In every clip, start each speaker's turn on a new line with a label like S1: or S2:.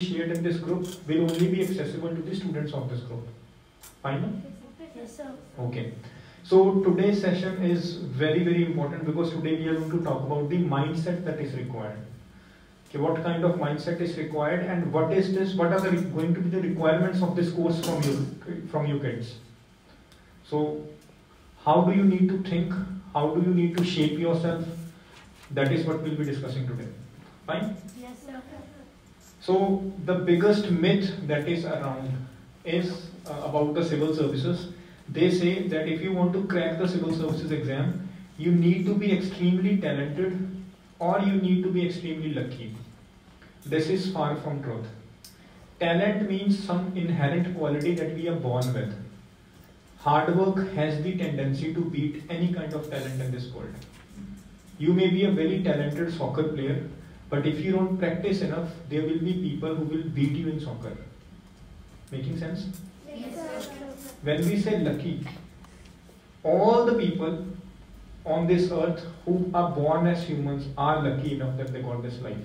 S1: shared in this group will only be accessible to the students of this group. Fine?
S2: Yes, sir.
S1: Okay. So today's session is very very important because today we are going to talk about the mindset that is required. Okay, what kind of mindset is required and what is this? What are the going to be the requirements of this course from you from you kids? So how do you need to think? How do you need to shape yourself? That is what we'll be discussing today. Fine?
S2: Yes, sir.
S1: So the biggest myth that is around is uh, about the civil services. They say that if you want to crack the civil services exam, you need to be extremely talented or you need to be extremely lucky. This is far from truth. Talent means some inherent quality that we are born with. Hard work has the tendency to beat any kind of talent in this world. You may be a very talented soccer player, but if you don't practice enough, there will be people who will beat you in soccer. Making sense?
S2: Yes.
S1: When we say lucky, all the people on this earth who are born as humans are lucky enough that they got this life.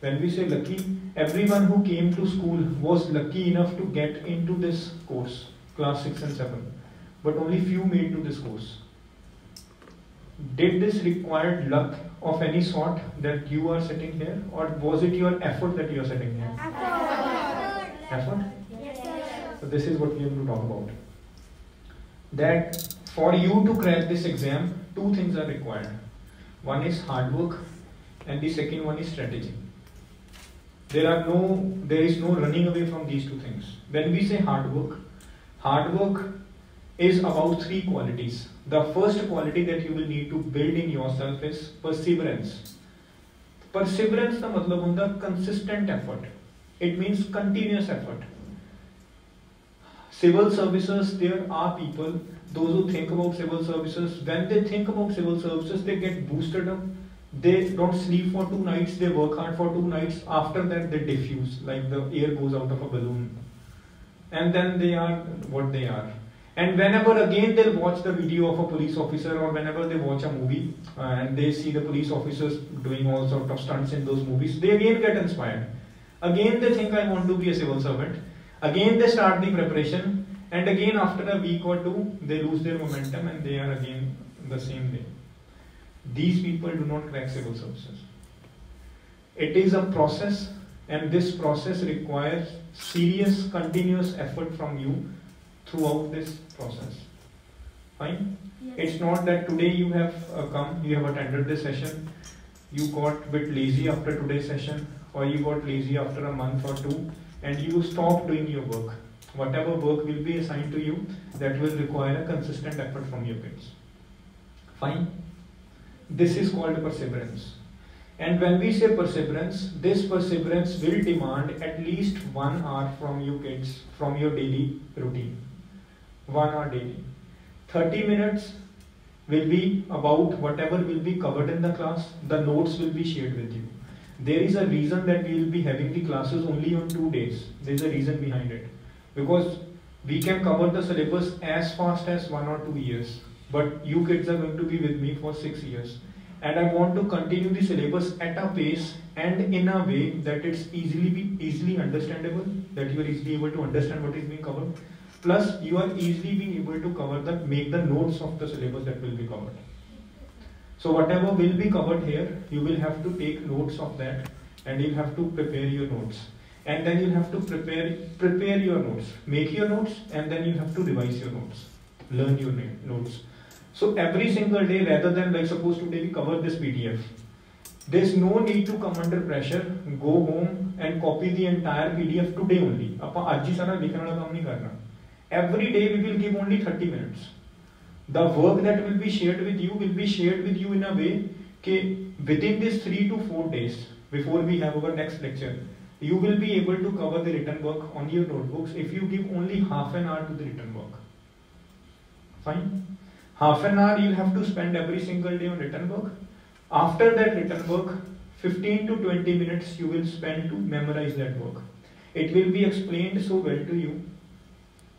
S1: When we say lucky, everyone who came to school was lucky enough to get into this course, class 6 and 7. But only few made to this course. Did this require luck of any sort that you are sitting here, or was it your effort that you are sitting here? Effort?
S2: Yes.
S1: So this is what we are going to talk about. That for you to crack this exam, two things are required. One is hard work, and the second one is strategy. There are no, there is no running away from these two things. When we say hard work, hard work is about three qualities. The first quality that you will need to build in yourself is perseverance. Perseverance का मतलब होता consistent effort. It means continuous effort. Civil services, there are people, those who think about civil services, when they think about civil services, they get boosted up. They don't sleep for two nights, they work hard for two nights. After that, they diffuse, like the air goes out of a balloon. And then they are what they are. And whenever again they'll watch the video of a police officer or whenever they watch a movie uh, and they see the police officers doing all sort of stunts in those movies, they again get inspired. Again they think I want to be a civil servant. Again they start the preparation and again after a week or two they lose their momentum and they are again the same way. These people do not crack civil services. It is a process and this process requires serious continuous effort from you throughout this process. Fine? It's not that today you have uh, come, you have attended this session, you got a bit lazy after today's session, or you got lazy after a month or two, and you stop doing your work. Whatever work will be assigned to you, that will require a consistent effort from your kids. Fine? This is called perseverance. And when we say perseverance, this perseverance will demand at least one hour from you kids from your daily routine. One hour daily. 30 minutes will be about whatever will be covered in the class, the notes will be shared with you. There is a reason that we will be having the classes only on two days. There is a reason behind it. Because we can cover the syllabus as fast as one or two years. But you kids are going to be with me for six years and I want to continue the syllabus at a pace and in a way that it's easily be easily understandable, that you are easily able to understand what is being covered. Plus, you are easily being able to cover that, make the notes of the syllabus that will be covered. So whatever will be covered here, you will have to take notes of that, and you'll have to prepare your notes. And then you'll have to prepare prepare your notes, make your notes, and then you have to revise your notes, learn your na- notes. So every single day, rather than like suppose today we cover this PDF, there's no need to come under pressure, go home and copy the entire PDF today only. ਆਪਾਂ ਅੱਜ ਹੀ ਸਾਰਾ ਲਿਖਣ ਵਾਲਾ ਕੰਮ ਨਹੀਂ ਕਰਨਾ. Every day we will give only 30 minutes. The work that will be shared with you will be shared with you in a way कि within these three to four days before we have our next lecture, you will be able to cover the written work on your notebooks if you give only half an hour to the written work. Fine? Half an hour you'll have to spend every single day on written work. After that written work, 15 to 20 minutes you will spend to memorize that work. It will be explained so well to you.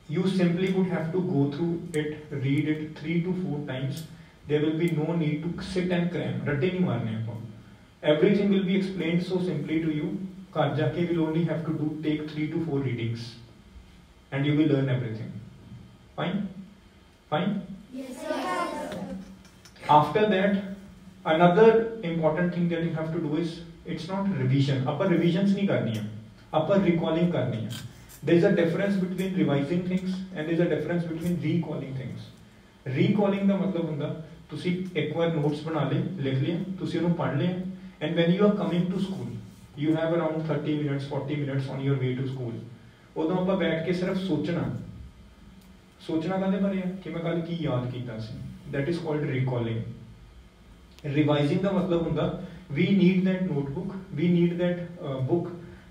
S1: you simply would have to go through it read it three to four times there will be no need to sit and cram रटे नहीं मारने आपको everything will be explained so simply to you Karjake will only have to do take three to four readings and you will learn everything fine fine
S2: yes sir
S1: after that another important thing that you have to do is it's not revision Upper revisions नहीं करनी है अपन recalling करनी है there is a difference between revising things and there is a difference between recalling things recalling ਦਾ ਮਤਲਬ ਹੁੰਦਾ ਤੁਸੀਂ ਇੱਕ ਵਾਰ notes ਬਣਾ ਲਏ ਲਿਖ ਲਿਆ ਤੁਸੀਂ ਉਹਨੂੰ ਪੜ੍ਹ ਲਿਆ and when you are coming to school you have around 30 minutes 40 minutes on your way to school ਉਦੋਂ ਆਪਾਂ ਬੈਠ ਕੇ ਸਿਰਫ ਸੋਚਣਾ ਸੋਚਣਾ ਕਾਹਦੇ ਬਾਰੇ ਹੈ ਕਿ ਮੈਂ ਕੱਲ ਕੀ ਯਾਦ ਕੀਤਾ ਸੀ that is called recalling revising ਦਾ ਮਤਲਬ ਹੁੰਦਾ we need that notebook we need that uh, book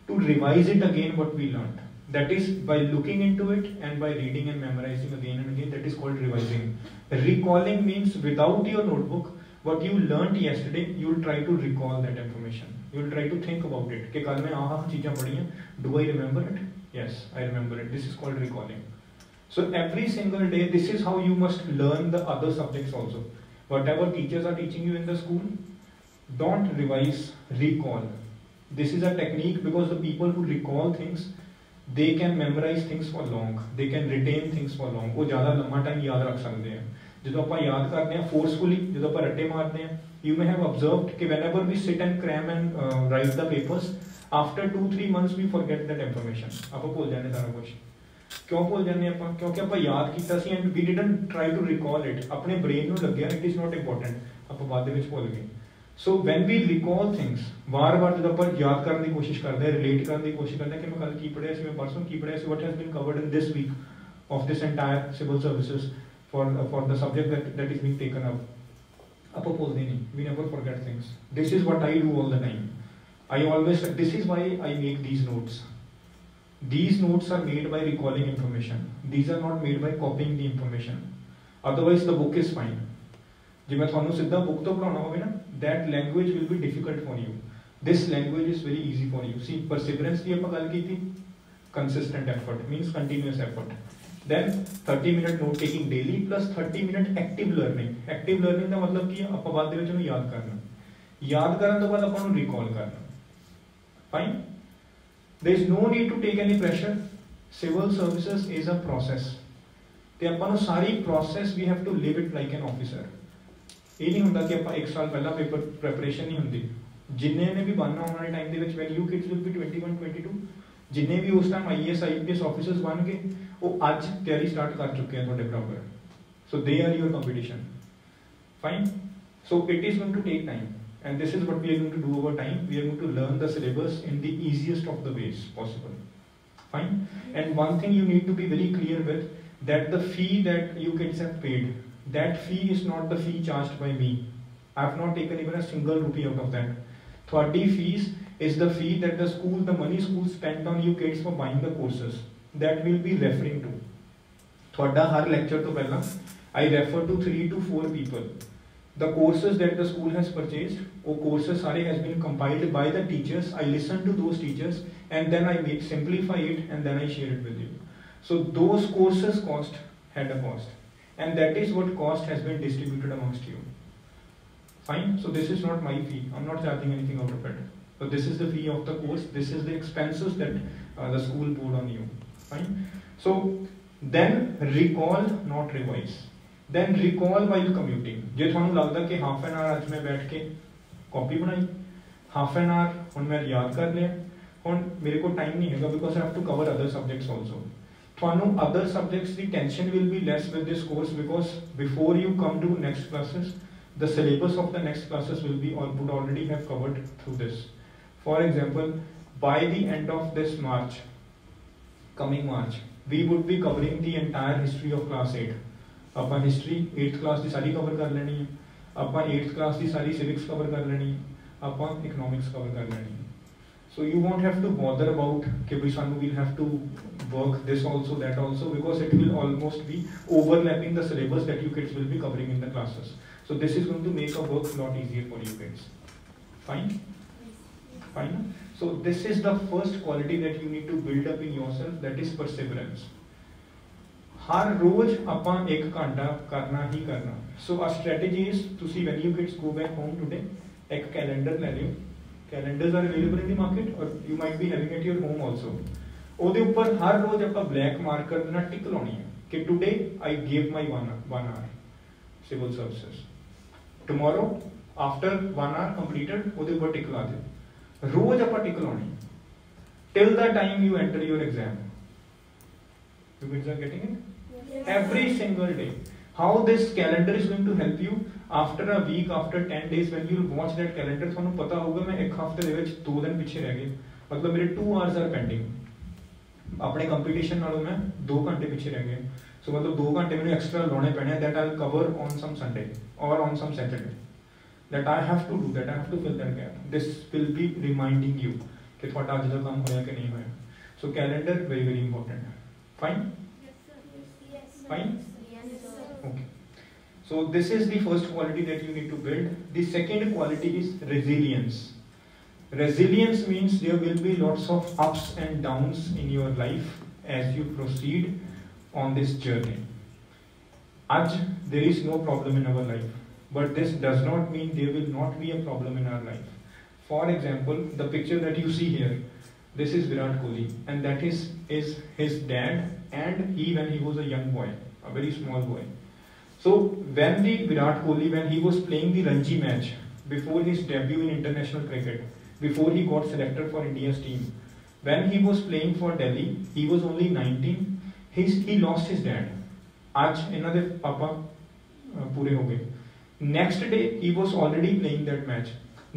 S1: to revise it again what we learned That is by looking into it and by reading and memorizing again and again. That is called revising. Recalling means without your notebook, what you learned yesterday, you will try to recall that information. You will try to think about it. हैं. Do I remember it? Yes, I remember it. This is called recalling. So every single day, this is how you must learn the other subjects also. Whatever teachers are teaching you in the school, don't revise, recall. This is a technique because the people who recall things they can memorise things for long they can retain things for long ਉਹ ਜ਼ਿਆਦਾ ਲੰਮਾ time ਯਾਦ ਰੱਖ ਸਕਦੇ ਆ ਜਦੋਂ ਆਪਾਂ ਯਾਦ ਕਰਦੇ ਆ ਫੋਰਸਫੁਲੀ ਜਦੋਂ ਆਪਾਂ ਰੱਟੇ ਮਾਰਦੇ ਆ ਯੂ ਮੇ ਹੈਵ ਅਬਜ਼ਰਵਡ ਕਿ whenever we sit and cram and write the papers after 2-3 months we forget that information ਆਪਾਂ ਭੁੱਲ ਜਾਂਦੇ ਸਾਰਾ ਕੁਝ ਕਿਉਂ ਭੁੱਲ ਜਾਂਦੇ ਆਪਾਂ ਕਿਉਂਕਿ ਆਪਾਂ ਯਾਦ ਕੀਤਾ ਸੀ and we didn't try to recall it ਆਪਣੇ ਬ੍ਰੇਨ ਨੂੰ ਲੱਗਿਆ ਇਟ ਇਜ਼ ਨਾਟ ਇੰਪੋਰਟੈਂਟ ਆਪਾਂ ਬਾਅਦ ਦੇ ਵਿੱਚ ਭੁੱਲ ਗਏ so when we recall things ਵਾਰ-ਵਾਰ ਜਦੋਂ ਆਪਾਂ ਯਾਦ ਕਰਨ ਦੀ ਕੋਸ਼ਿਸ਼ ਕਰਦੇ ਹਾਂ ਰਿਲੇਟ ਕਰਨ ਦੀ ਕੋਸ਼ਿਸ਼ ਕਰਦੇ ਹਾਂ ਕਿ ਮੈਂ ਕੱਲ ਕੀ ਪੜ੍ਹਿਆ ਸੀ ਮੈਂ ਪਰਸੋਂ ਕੀ ਪੜ੍ਹਿਆ ਸੀ what has been covered in this week of this entire civil services for for the subject that that is being taken up ਆਪਾਂ ਭੁੱਲਦੇ ਨਹੀਂ we never forget things this is what I do all the time I always this is why I make these notes these notes are made by recalling information these are not made by copying the information otherwise the book is fine ਜੇ ਮੈਂ ਤੁਹਾਨੂੰ ਸਿੱਧਾ book ਤੋਂ ਪੜਾਉਣਾ ਹੋਵੇ ਨਾ that language will be difficult for you this language is very easy for you see perseverance ਦੀ ਆਪਾਂ ਗੱਲ ਕੀਤੀ consistent effort means continuous effort then 30 minute note taking daily plus 30 minute active learning active learning ਦਾ ਮਤਲਬ ਕੀ ਹੈ ਆਪਾਂ ਬਾਅਦ ਦੇ ਵਿੱਚ ਉਹਨੂੰ ਯਾਦ ਕਰਨਾ ਯਾਦ ਕਰਨ ਤੋਂ ਬਾਅਦ ਆਪਾਂ ਉਹਨੂੰ ਰੀਕਾਲ ਕਰਨਾ fine there is no need to take any pressure civil services is a process ਤੇ ਆਪਾਂ ਨੂੰ ਸਾਰੀ process we have to live it like an officer ਇਹ ਨਹੀਂ ਹੁੰਦਾ ਕਿ ਆਪਾਂ 1 ਸਾਲ ਪਹਿਲਾਂ ਪੇਪਰ ਪ੍ਰੈਪਰੇਸ਼ਨ ਨਹੀਂ ਹੁੰਦੀ ਜਿੰਨੇ ਨੇ ਵੀ ਬਣਨਾ ਆਉਣ ਵਾਲੇ ਟਾਈਮ ਦੇ ਵਿੱਚ when you kids will be 21 22 ਜਿੰਨੇ ਵੀ ਉਸ ਟਾਈਮ ਆਈਐਸ ਆਈਪੀਐਸ ਆਫੀਸਰਸ ਬਣ ਗਏ ਉਹ ਅੱਜ ਤਿਆਰੀ ਸਟਾਰਟ ਕਰ ਚੁੱਕੇ ਆ ਤੁਹਾਡੇ ਬਰਾਬਰ so they are your competition fine so it is going to take time and this is what we are going to do over time we are going to learn the syllabus in the easiest of the ways possible fine and one thing you need to be very clear with that the fee that you kids have paid that fee is not the fee charged by me i have not taken even a single rupee out of that ਤੁਹਾਡੀ fees is the fee that the school the money school spent on you kids for buying the courses that we'll be referring to ਤੁਹਾਡਾ ਹਰ lecture ਤੋਂ ਪਹਿਲਾਂ I refer to 3 to 4 people the courses that the school has purchased or courses ਸਾਰੇ has been compiled by the teachers I listen to those teachers and then I make simplify it and then I share it with you so those courses cost had a cost and that is what cost has been distributed amongst you fine so this is not my fee I'm not charging anything out of it so this is the fee of the course this is the expenses that uh, the school put on you fine so then recall not revise then recall while commuting ਜੇ ਤੁਹਾਨੂੰ ਲੱਗਦਾ ਕਿ half an R ਅੱਜ ਮੈਂ ਬੈਠ ਕੇ copy ਬਣਾਈ half an hour ਹੁਣ ਮੈਂ ਯਾਦ ਕਰ ਲਿਆ ਹੁਣ ਮੇਰੇ ਕੋਲ ਟਾਈਮ ਨਹੀਂ ਹੈਗਾ because I have to cover other subjects also for no other subjects the tension will be less with this course because before you come to next classes the syllabus of the next classes will be or would already have covered through this. For example by the end of this march coming march we would be covering the entire history of class 8 ਆਪਾਂ history 8th class ਦੀ ਸਾਰੀ cover ਕਰ ਲੈਣੀ ਹੈ ਆਪਾਂ 8th class ਦੀ ਸਾਰੀ civics cover ਕਰ ਲੈਣੀ ਹੈ ਆਪਾਂ ਇਕਨੋਮਿਕਸ ਕਵਰ ਕਰ ਲੈਣੀ ਹੈ so you won't have to bother about ਕਿ ਵੀ ਸਾਨੂੰ we'll have to work this also that also because it will almost be overlapping the syllabus that you kids will be covering in the classes so this is going to make a work lot easier for you kids fine fine so this is the first quality that you need to build up in yourself that is perseverance ਹਰ ਰੋਜ਼ ਆਪਾਂ 1 ਘੰਟਾ ਕਰਨਾ ਹੀ ਕਰਨਾ ਸੋ ਆ strategy ਇਸ ਤੁਸੀਂ when you kids go back home today ਇੱਕ calendar ਲੈ ਲਿਓ calendars are available in the market or you might be having at your home also ਉਹਦੇ ਉੱਪਰ ਹਰ ਰੋਜ਼ ਆਪਾਂ ਬਲੈਕ ਮਾਰਕਰ ਦੇ ਨਾਲ ਟਿਕ ਲਾਉਣੀ ਹੈ ਕਿ today I gave my 1 1 hour civil services tomorrow after 1 hour completed ਉਹਦੇ ਉੱਪਰ ਟਿਕ ਲਾ ਦਿਓ ਰੋਜ਼ ਆਪਾਂ ਟਿਕ ਲਾਉਣੀ till the time you enter your exam you guys are getting it every single day how this calendar is going to help you after a week after 10 days when you watch that calendar ਤੁਹਾਨੂੰ ਪਤਾ ਹੋਊਗਾ ਮੈਂ ਇੱਕ ਹਫਤੇ ਦੇ ਵਿੱਚ 2 ਦਿਨ ਪਿੱਛੇ ਰਹਿ ਗਏ ਮਤਲਬ ਮੇਰੇ 2 hours are pending ਆਪਣੇ ਕੰਪੀਟੀਸ਼ਨ ਨਾਲੋਂ ਮੈਂ 2 ਘੰਟੇ ਪਿੱਛੇ ਰਹਿ ਗਿਆ ਸੋ ਮਤਲਬ 2 ਘੰਟੇ ਮੈਨੂੰ ਐਕਸਟਰਾ ਲਾਉਣੇ ਪੈਣੇ that I'll cover on some Sunday or on some Saturday that I have to do that I have to fill that gap this will be reminding you ਕਿ ਤੁਹਾਡਾ ਅੱਜ ਦਾ ਕੰਮ ਹੋਇਆ ਕਿ ਨਹੀਂ ਹੋਇਆ so calendar very very important ਹੈ fine Fine? Okay. So this is the first quality that you need to build. The second quality is resilience. Resilience means there will be lots of ups and downs in your life as you proceed on this journey. Aj, there is no problem in our life, but this does not mean there will not be a problem in our life. For example, the picture that you see here, this is Virat Kohli, and that is, is his dad and he when he was a young boy, a very small boy. So when the Virat Kohli, when he was playing the Ranji match before his debut in international cricket, before he got selected for India's team, when he was playing for Delhi, he was only 19. His, he lost his dad. आज another papa uh, pure पूरे हो गए next day he was already playing that match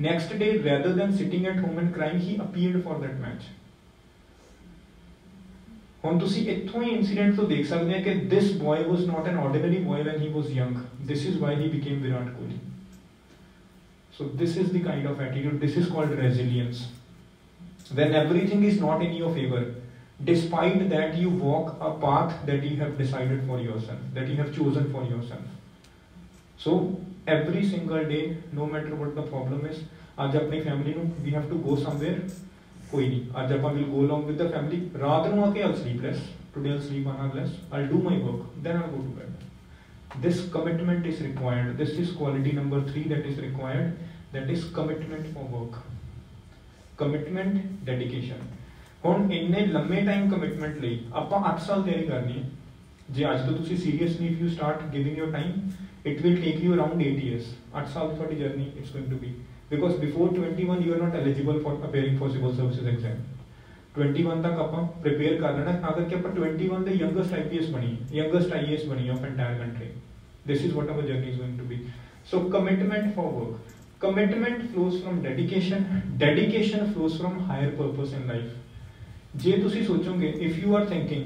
S1: next day rather than sitting at home and crime he appealed for ਹੁਣ ਤੁਸੀਂ ਇੱਥੋਂ ਹੀ incident ਤੋਂ ਦੇਖ ਸਕਦੇ ਆ ਕਿ this boy was not an ordinary boy when he was young this is why he became Virat Kohli so this is the kind of attitude this is called resilience when everything is not in your favor despite that you walk a path that you have decided for yourself that you have chosen for yourself so every single day no matter what the problem is ਅੱਜ ਆਪਣੀ family ਨੂੰ we have to go somewhere ਕੋਈ ਨਹੀਂ ਅੱਜ ਆਪਾਂ will go along with the family ਰਾਤ ਨੂੰ ਆ ਕੇ I'll sleep less today I'll sleep on less I'll do my work then I'll go to bed this commitment is required this is quality number 3 that is required that is commitment for work commitment dedication ਹੁਣ ਇੰਨੇ ਲੰਮੇ time commitment ਲਈ ਆਪਾਂ 8 ਸਾਲ ਤਿਆਰੀ ਕਰਨੀ ਹੈ ਜੇ ਅੱਜ ਤੋਂ ਤੁਸੀਂ seriously if you start giving your time it will take you around 8 years 8 ਸਾਲ ਦੀ ਤੁਹਾਡੀ journey it's going to be Because before 21 you are not eligible for appearing for civil services exam. 21 ਤੱਕ ਆਪਾਂ ਪ੍ਰੀਪੇਅਰ ਕਰ ਲੈਣਾ ਤਾਂ ਕਿ ਆਪਾਂ 21 ਦੇ youngest ਆਈਪੀਐਸ ਬਣੀਏ ਯੰਗਸਟ ਆਈਐਸ ਬਣੀਏ of entire country this is what our journey is going to be. So commitment for work. Commitment flows from dedication. Dedication flows from higher purpose in life. je tusi sochoge if you are thinking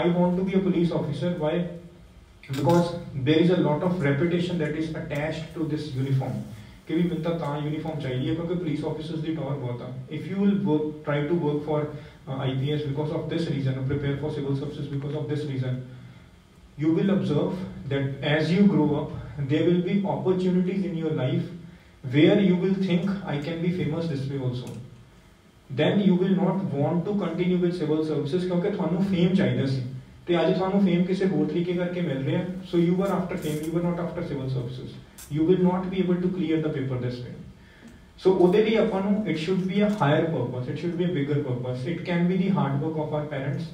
S1: i want to be a police officer why? Because there is a lot of reputation that is attached to this uniform. ਕਿ ਵੀ ਮੈਨੂੰ ਤਾਂ uniform ਚਾਹੀਦੀ ਹੈ ਕਿਉਂਕਿ police officers ਦੀ ਟੌਰ ਬਹੁਤ ਆ if you will work try to work for IPS because of this reason prepare for civil service you will observe that as you grow up, there will be opportunities in your life where you will think, I can be famous this way also. Then you will not want to continue with civil services because you fame चाहिए ਤੇ ਅੱਜ ਤੁਹਾਨੂੰ fame ਕਿਸੇ ਹੋਰ ਤਰੀਕੇ ਕਰਕੇ ਮਿਲ ਰਿਹਾ so you are after fame you are not after civil services you will not be able to clear the paper this way so ਉਹਦੇ ਲਈ ਆਪਾਂ ਨੂੰ it should be a higher purpose it should be a bigger purpose it can be the hard work of our parents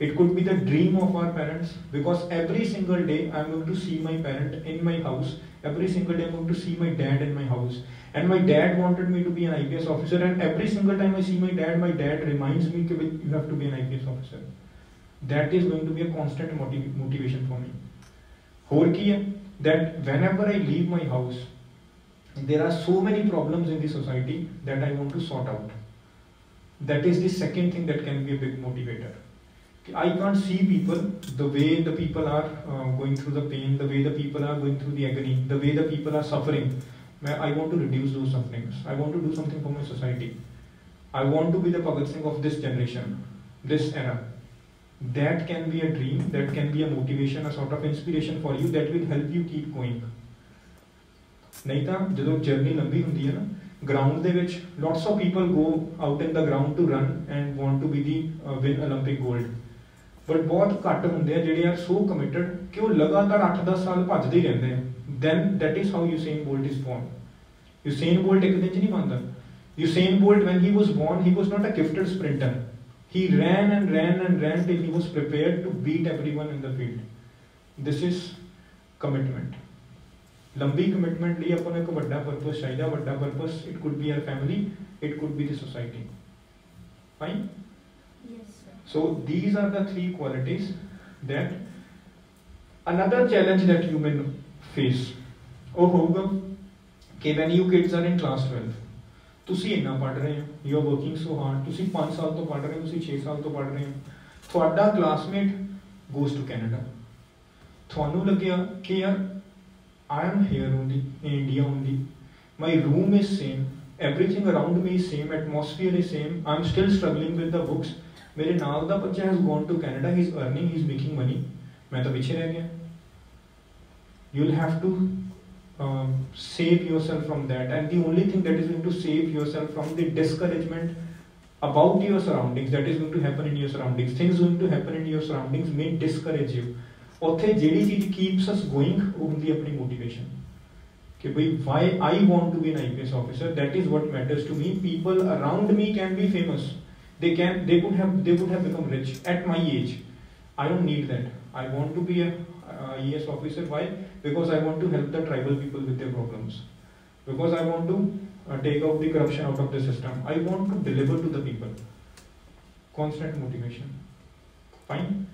S1: It could be the dream of our parents because every single day I'm going to see my parent in my house. Every single day I'm going to see my dad in my house. And my dad wanted me to be an IPS officer. And every single time I see my dad, my dad reminds me that you have to be an IPS officer. That is going to be a constant motiv- motivation for me. ਹੋਰ ਕੀ ਹੈ that whenever I leave my house, there are so many problems in the society that I want to sort out. That is the second thing that can be a big motivator. I can't see people the way the people are uh, going through the pain, the way the people are going through the agony, the way the people are suffering. I I want to reduce those sufferings. I want to do something for my society. I want to be the Bhagat Singh of this generation, this era. That can be a dream, that can be a motivation, a sort of inspiration for you that will help you keep going. ਨਹੀਂ ਤਾਂ ਜਦੋਂ journey ਲੰਬੀ ਹੁੰਦੀ ਹੈ ਨਾ ground ਦੇ ਵਿੱਚ lots of people go out in the ground to run and want to be the win 올림픽 골ਡ ਬਟ ਬਹੁਤ ਘੱਟ ਹੁੰਦੇ ਆ ਜਿਹੜੇ ਆਰ ਸੋ ਕਮਿਟਡ ਕਿ ਉਹ ਲਗਾਤਾਰ 8-10 ਸਾਲ ਭੱਜਦੇ ਹੀ ਰਹਿੰਦੇ ਆ then that is how Usain Bolt is born Usain Bolt ਇੱਕ ਦਿਨ 'ਚ ਨਹੀਂ ਬਣਦਾ Usain Bolt when he was born he was not a gifted sprinter He ran and ran and ran till he was prepared to beat everyone in the field. This is commitment. ਲੰਬੀ commitment ਲਈ ਆਪਾਂ ਨੂੰ ਇੱਕ ਵੱਡਾ purpose ਚਾਹੀਦਾ ਵੱਡਾ purpose it could B R family it could be the society fine
S2: Yes, sir.
S1: So these are the three qualities that another challenge that you may face. ਉਹ ਹੋਊਗਾ ਕਿ when you kids are in class 12 ਤੁਸੀਂ ਇੰਨਾ ਪੜ੍ਹ ਰਹੇ ਹੋ you are working so hard ਤੁਸੀਂ 5 ਸਾਲ ਤੋਂ ਪੜ੍ਹ ਰਹੇ ਹੋ ਤੁਸੀਂ 6 ਸਾਲ ਤੋਂ ਪੜ੍ਹ ਰਹੇ ਹੋ ਤੁਹਾਡਾ ਕਲਾਸਮੇਟ ਗੋਸ ਟੂ ਕੈਨੇਡਾ ਤੁਹਾਨੂੰ ਲੱਗਿਆ ਕਿ ਯਾਰ I am here only in India only my room is same everything around me is same atmosphere is same I'm still struggling with the books ਮੇਰੇ ਨਾਲ ਦਾ ਬੱਚਾ has gone to Canada he's earning he's making money ਮੈਂ ਤਾਂ ਪਿੱਛੇ ਰਹਿ ਗਿਆ you'll have to um, save yourself from that and the only thing that is going to save yourself from the discouragement about your surroundings that is going to happen in your surroundings things going to happen in your surroundings may discourage you ਉੱਥੇ ਜਿਹੜੀ ਚੀਜ਼ keeps us going ਉਹ ਹੁੰਦੀ ਹੈ ਆਪਣੀ motivation ਕਿ ਭਈ why I want to be an IPS officer that is what matters to me people around me can be famous they can they could have they would have become rich at my age I don't need that I want to be a uh, IAS officer why because I want to help the tribal people with their problems because I want to uh, take out the corruption out of the system I want to deliver to the people constant motivation fine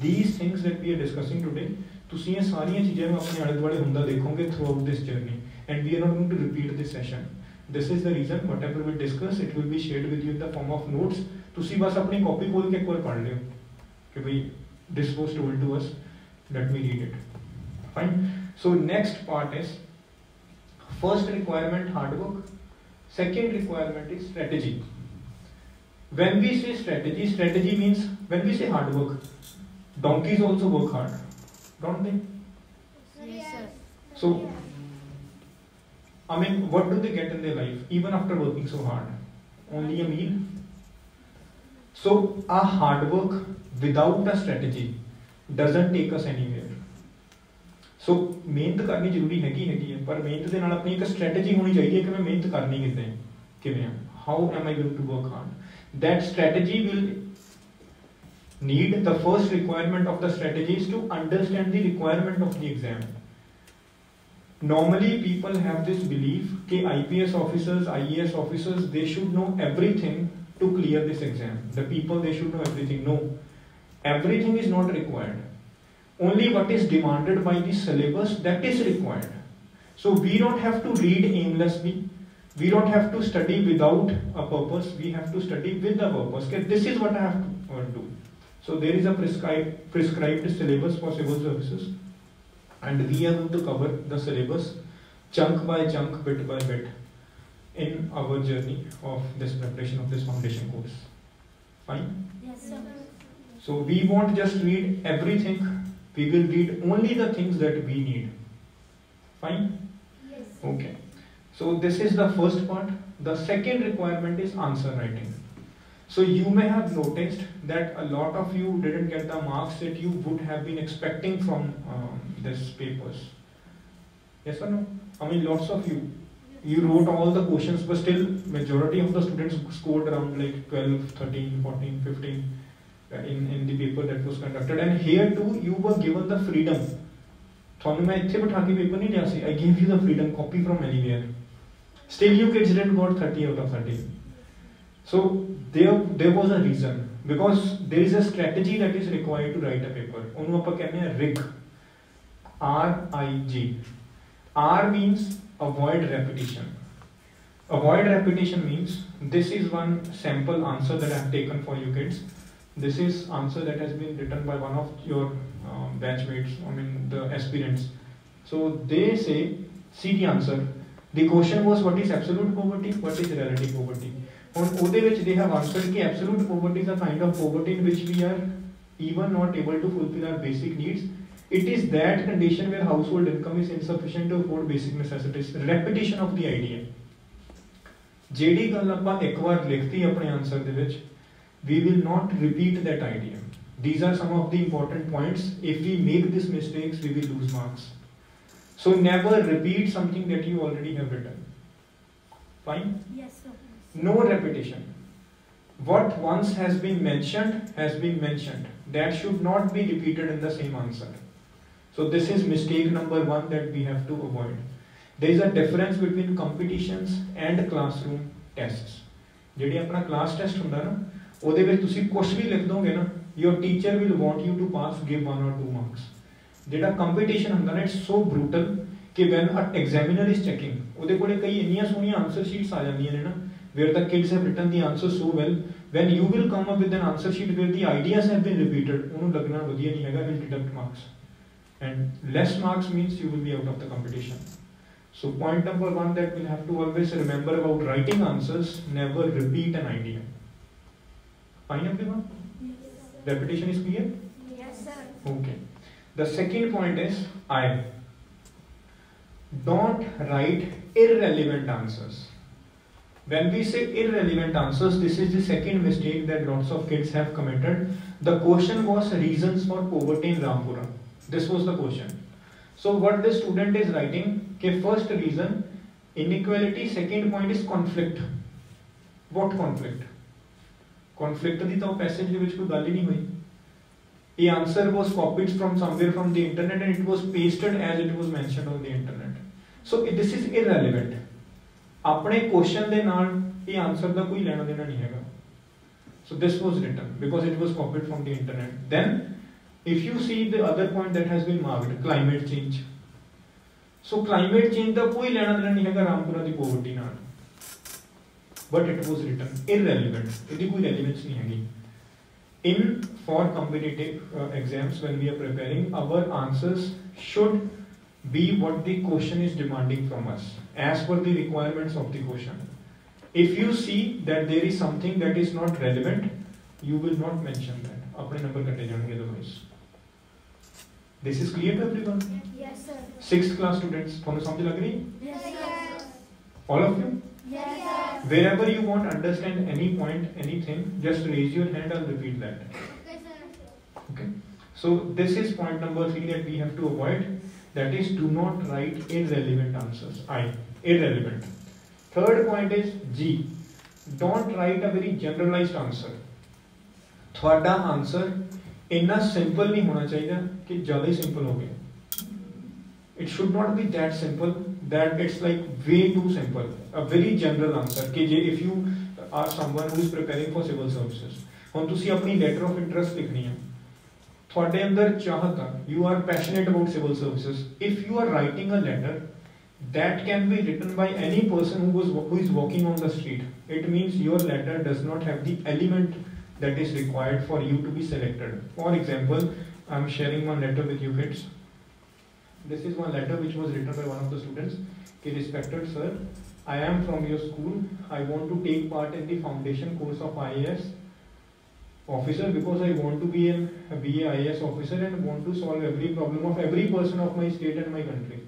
S1: these things that we are discussing today ਤੁਸੀਂ ਇਹ ਸਾਰੀਆਂ ਚੀਜ਼ਾਂ ਨੂੰ ਆਪਣੇ ਆਲੇ ਦੁਆਲੇ ਹੁੰਦਾ ਦੇਖੋਗੇ through out this journey and we are not going to repeat this session this is the reason what ever we discuss it will be shared with you in the farm of notes ਤੁਸੀਂ ਬਸ ਆਪਣੀ copy ਖੋਲ ਕੇ ਇੱਕ ਵਾਰ ਪੜ੍ਹ ਲਿਓ ਕਿ ਭਈ ਦਿਸ ਵਾਸ told to us let me read it fine. So next part is first requirement hard work. Second requirement is strategy. When we say strategy strategy means when we say hard work. Donkeys also work hard don't they?
S2: Yes,
S1: so i mean what do they get in their life even after working so hard? Only a meal? So a hard work without a strategy doesn't take us anywhere. So ਮਿਹਨਤ ਕਰਨੀ ਜ਼ਰੂਰੀ ਹੈਗੀ ਹੈਗੀ ਹੈ ਪਰ ਮਿਹਨਤ ਦੇ ਨਾਲ ਆਪਣੀ ਇੱਕ ਸਟ੍ਰੈਟਜੀ ਹੋਣੀ ਚਾਹੀਦੀ ਹੈ ਕਿ ਮੈਂ ਮਿਹਨਤ ਕਰਨੀ ਕਿੱਦਾਂ ਹੈ ਕਿਵੇਂ ਆ how am I going to work hard that strategy will need the first requirement of the strategy is to understand the requirement of the exam normally people have this belief that ips officers ias officers they should know everything to clear this exam the people they should know everything no everything is not required only what is demanded by the syllabus that is required. So we don't have to read aimlessly. We don't have to study without a purpose. We have to study with a purpose. Okay, this is what i have to uh, do. So there is a prescribed prescribed syllabus for civil services. And we are going to cover the syllabus chunk by chunk bit by bit in our journey of this preparation of this foundation course. Fine?
S2: Yes, sir.
S1: so we won't just read everything we will read only the things that we need fine
S2: Yes.
S1: Okay. So this is the first part. The second requirement is answer writing. So you may have noticed that a lot of you didn't get the marks that you would have been expecting from um, this papers. Yes or no? I mean, lots of you. You wrote all the questions, but still majority of the students scored around like 12, 13, 14, 15 uh, in, in the paper that was conducted. And here too you were given the freedom. I ਮੈਂ ਇੱਥੇ ਬਿਠਾ ਕੇ paper ਨਹੀਂ ਲਿਆ ਸੀ I you you the freedom copy 30 out of 30 so there there was a reason. Because there is a strategy that is required to write a paper. ਉਹਨੂੰ R I G. R means avoid repetition. Avoid repetition means this is one sample answer that i have taken for you kids. This is answer that has been written by one of your um, batchmates i mean the aspirants so they say see the answer the question was what is absolute poverty what is relative poverty ਹੁਣ ਉਹਦੇ ਵਿੱਚ they have answered ਕਿ absolute poverty is a kind of poverty in which we are even not able to fulfill our basic needs it is that condition where household income is insufficient to afford basic necessities repetition of the idea ਜਿਹੜੀ ਗੱਲ ਆਪਾਂ ਇੱਕ ਵਾਰ ਲਿਖਤੀ ਆਪਣੇ answer ਦੇ ਵਿੱਚ we will not repeat that idea. These are some of the important points. If we make these mistakes, we will lose marks. So never repeat something that you already have written. Fine?
S2: Yes, sir.
S1: No repetition. What once has been mentioned has been mentioned. That should not be repeated in the same answer. So this is mistake number one that we have to avoid. There is a difference between competitions and classroom tests. जेडी अपना class test होंगे ना ਉਹਦੇ ਵਿੱਚ ਤੁਸੀਂ ਕੁਝ ਵੀ ਲਿਖ ਦੋਗੇ ਨਾ your teacher will want you to pass give one or two marks ਜਿਹੜਾ ਕੰਪੀਟੀਸ਼ਨ ਹੁੰਦਾ ਨਾ ਇਟਸ ਸੋ ਬਰੂਟਲ ਕਿ when a examiner is checking ਉਹਦੇ ਕੋਲੇ ਕਈ ਇੰਨੀਆਂ ਸੋਹਣੀਆਂ ਆਨਸਰ ਸ਼ੀਟਸ ਆ ਜਾਂਦੀਆਂ ਨੇ ਨਾ where the kids have written the answers so well when you will come up with an answer sheet where the ideas have been repeated ਉਹਨੂੰ ਲੱਗਣਾ ਵਧੀਆ ਨਹੀਂ ਹੈਗਾ will deduct marks and less marks means you will be out of the competition so point number one that we'll have to always remember about writing answers never repeat an idea fine everyone repetition is clear
S2: Yes, sir.
S1: Okay. The second point is I. Don't write irrelevant answers. When we say irrelevant answers, this is the second mistake that lots of kids have committed. The question was reasons for poverty in Rampura. This was the question. So what the student is writing, okay, first reason, inequality, second point is conflict. What conflict? Conflict ਦੀ ਤਾਂ passage ਦੇ ਵਿੱਚ ਕੋਈ ਗੱਲ ਹੀ ਨਹੀਂ ਹੋਈ the answer was copied from somewhere from the internet and it was pasted as it was mentioned on the internet. So it- this is irrelevant. ਆਪਣੇ question ਦੇ ਨਾਲ ਇਹ answer ਦਾ ਕੋਈ ਲੈਣਾ ਦੇਣਾ ਨਹੀਂ ਹੈਗਾ. So this was written because it was copied from the internet. Then if you see the other point that has been marked, climate change. So climate change ਦਾ ਕੋਈ ਲੈਣਾ ਦੇਣਾ ਨਹੀਂ ਹੈਗਾ ਰਾਮਪੁਰਾ ਦੀ poverty ਨਾਲ. But it was written irrelevant. ਇਹਦੀ ਕੋਈ relevance ਨਹੀਂ ਹੈਗੀ. in for competitive uh, exams when we are preparing our answers should be what the question is demanding from us as per the requirements of the question if you see that there is something that is not relevant you will not mention that apne number katte jange otherwise this is clear to everyone
S2: Yes, sir.
S1: 6th class students ਤੁਹਾਨੂੰ ਸਮਝ ਲੱਗ ਰਹੀ
S2: Yes, sir.
S1: all of you
S2: Yes, sir.
S1: wherever you want to understand any point anything just raise your hand i'll repeat that
S2: Okay, sir.
S1: Okay. So this is point number three that we have to avoid. That is, do not write irrelevant answers. I irrelevant. Third point is G. Don't write a very generalized answer. ਤੁਹਾਡਾ answer ਇੰਨਾ simple ਨਹੀਂ ਹੋਣਾ ਚਾਹੀਦਾ ਕਿ ਜ਼ਿਆਦਾ ਹੀ simple ਹੋ ਗਿਆ it should not be that simple that it's like way too simple a very general answer ਕਿ ਜੇ if you are someone who is preparing for civil services ਹੁਣ ਤੁਸੀਂ ਆਪਣੀ ਲੈਟਰ ਆਫ ਇੰਟਰਸਟ ਲਿਖਣੀ ਹੈ ਤੁਹਾਡੇ ਅੰਦਰ ਚਾਹਤ ਆ you are passionate about civil services if you are writing a letter that can be written by any person who was who is walking on the street it means your letter does not have the element that is required for you to be selected for example i'm sharing one letter with you kids This is one letter which was written by one of the students. Okay, respected sir, I am from your school. I want to take part in the foundation course of IAS officer because I want to be an, a IAS officer and want to solve every problem of every person of my state and my country.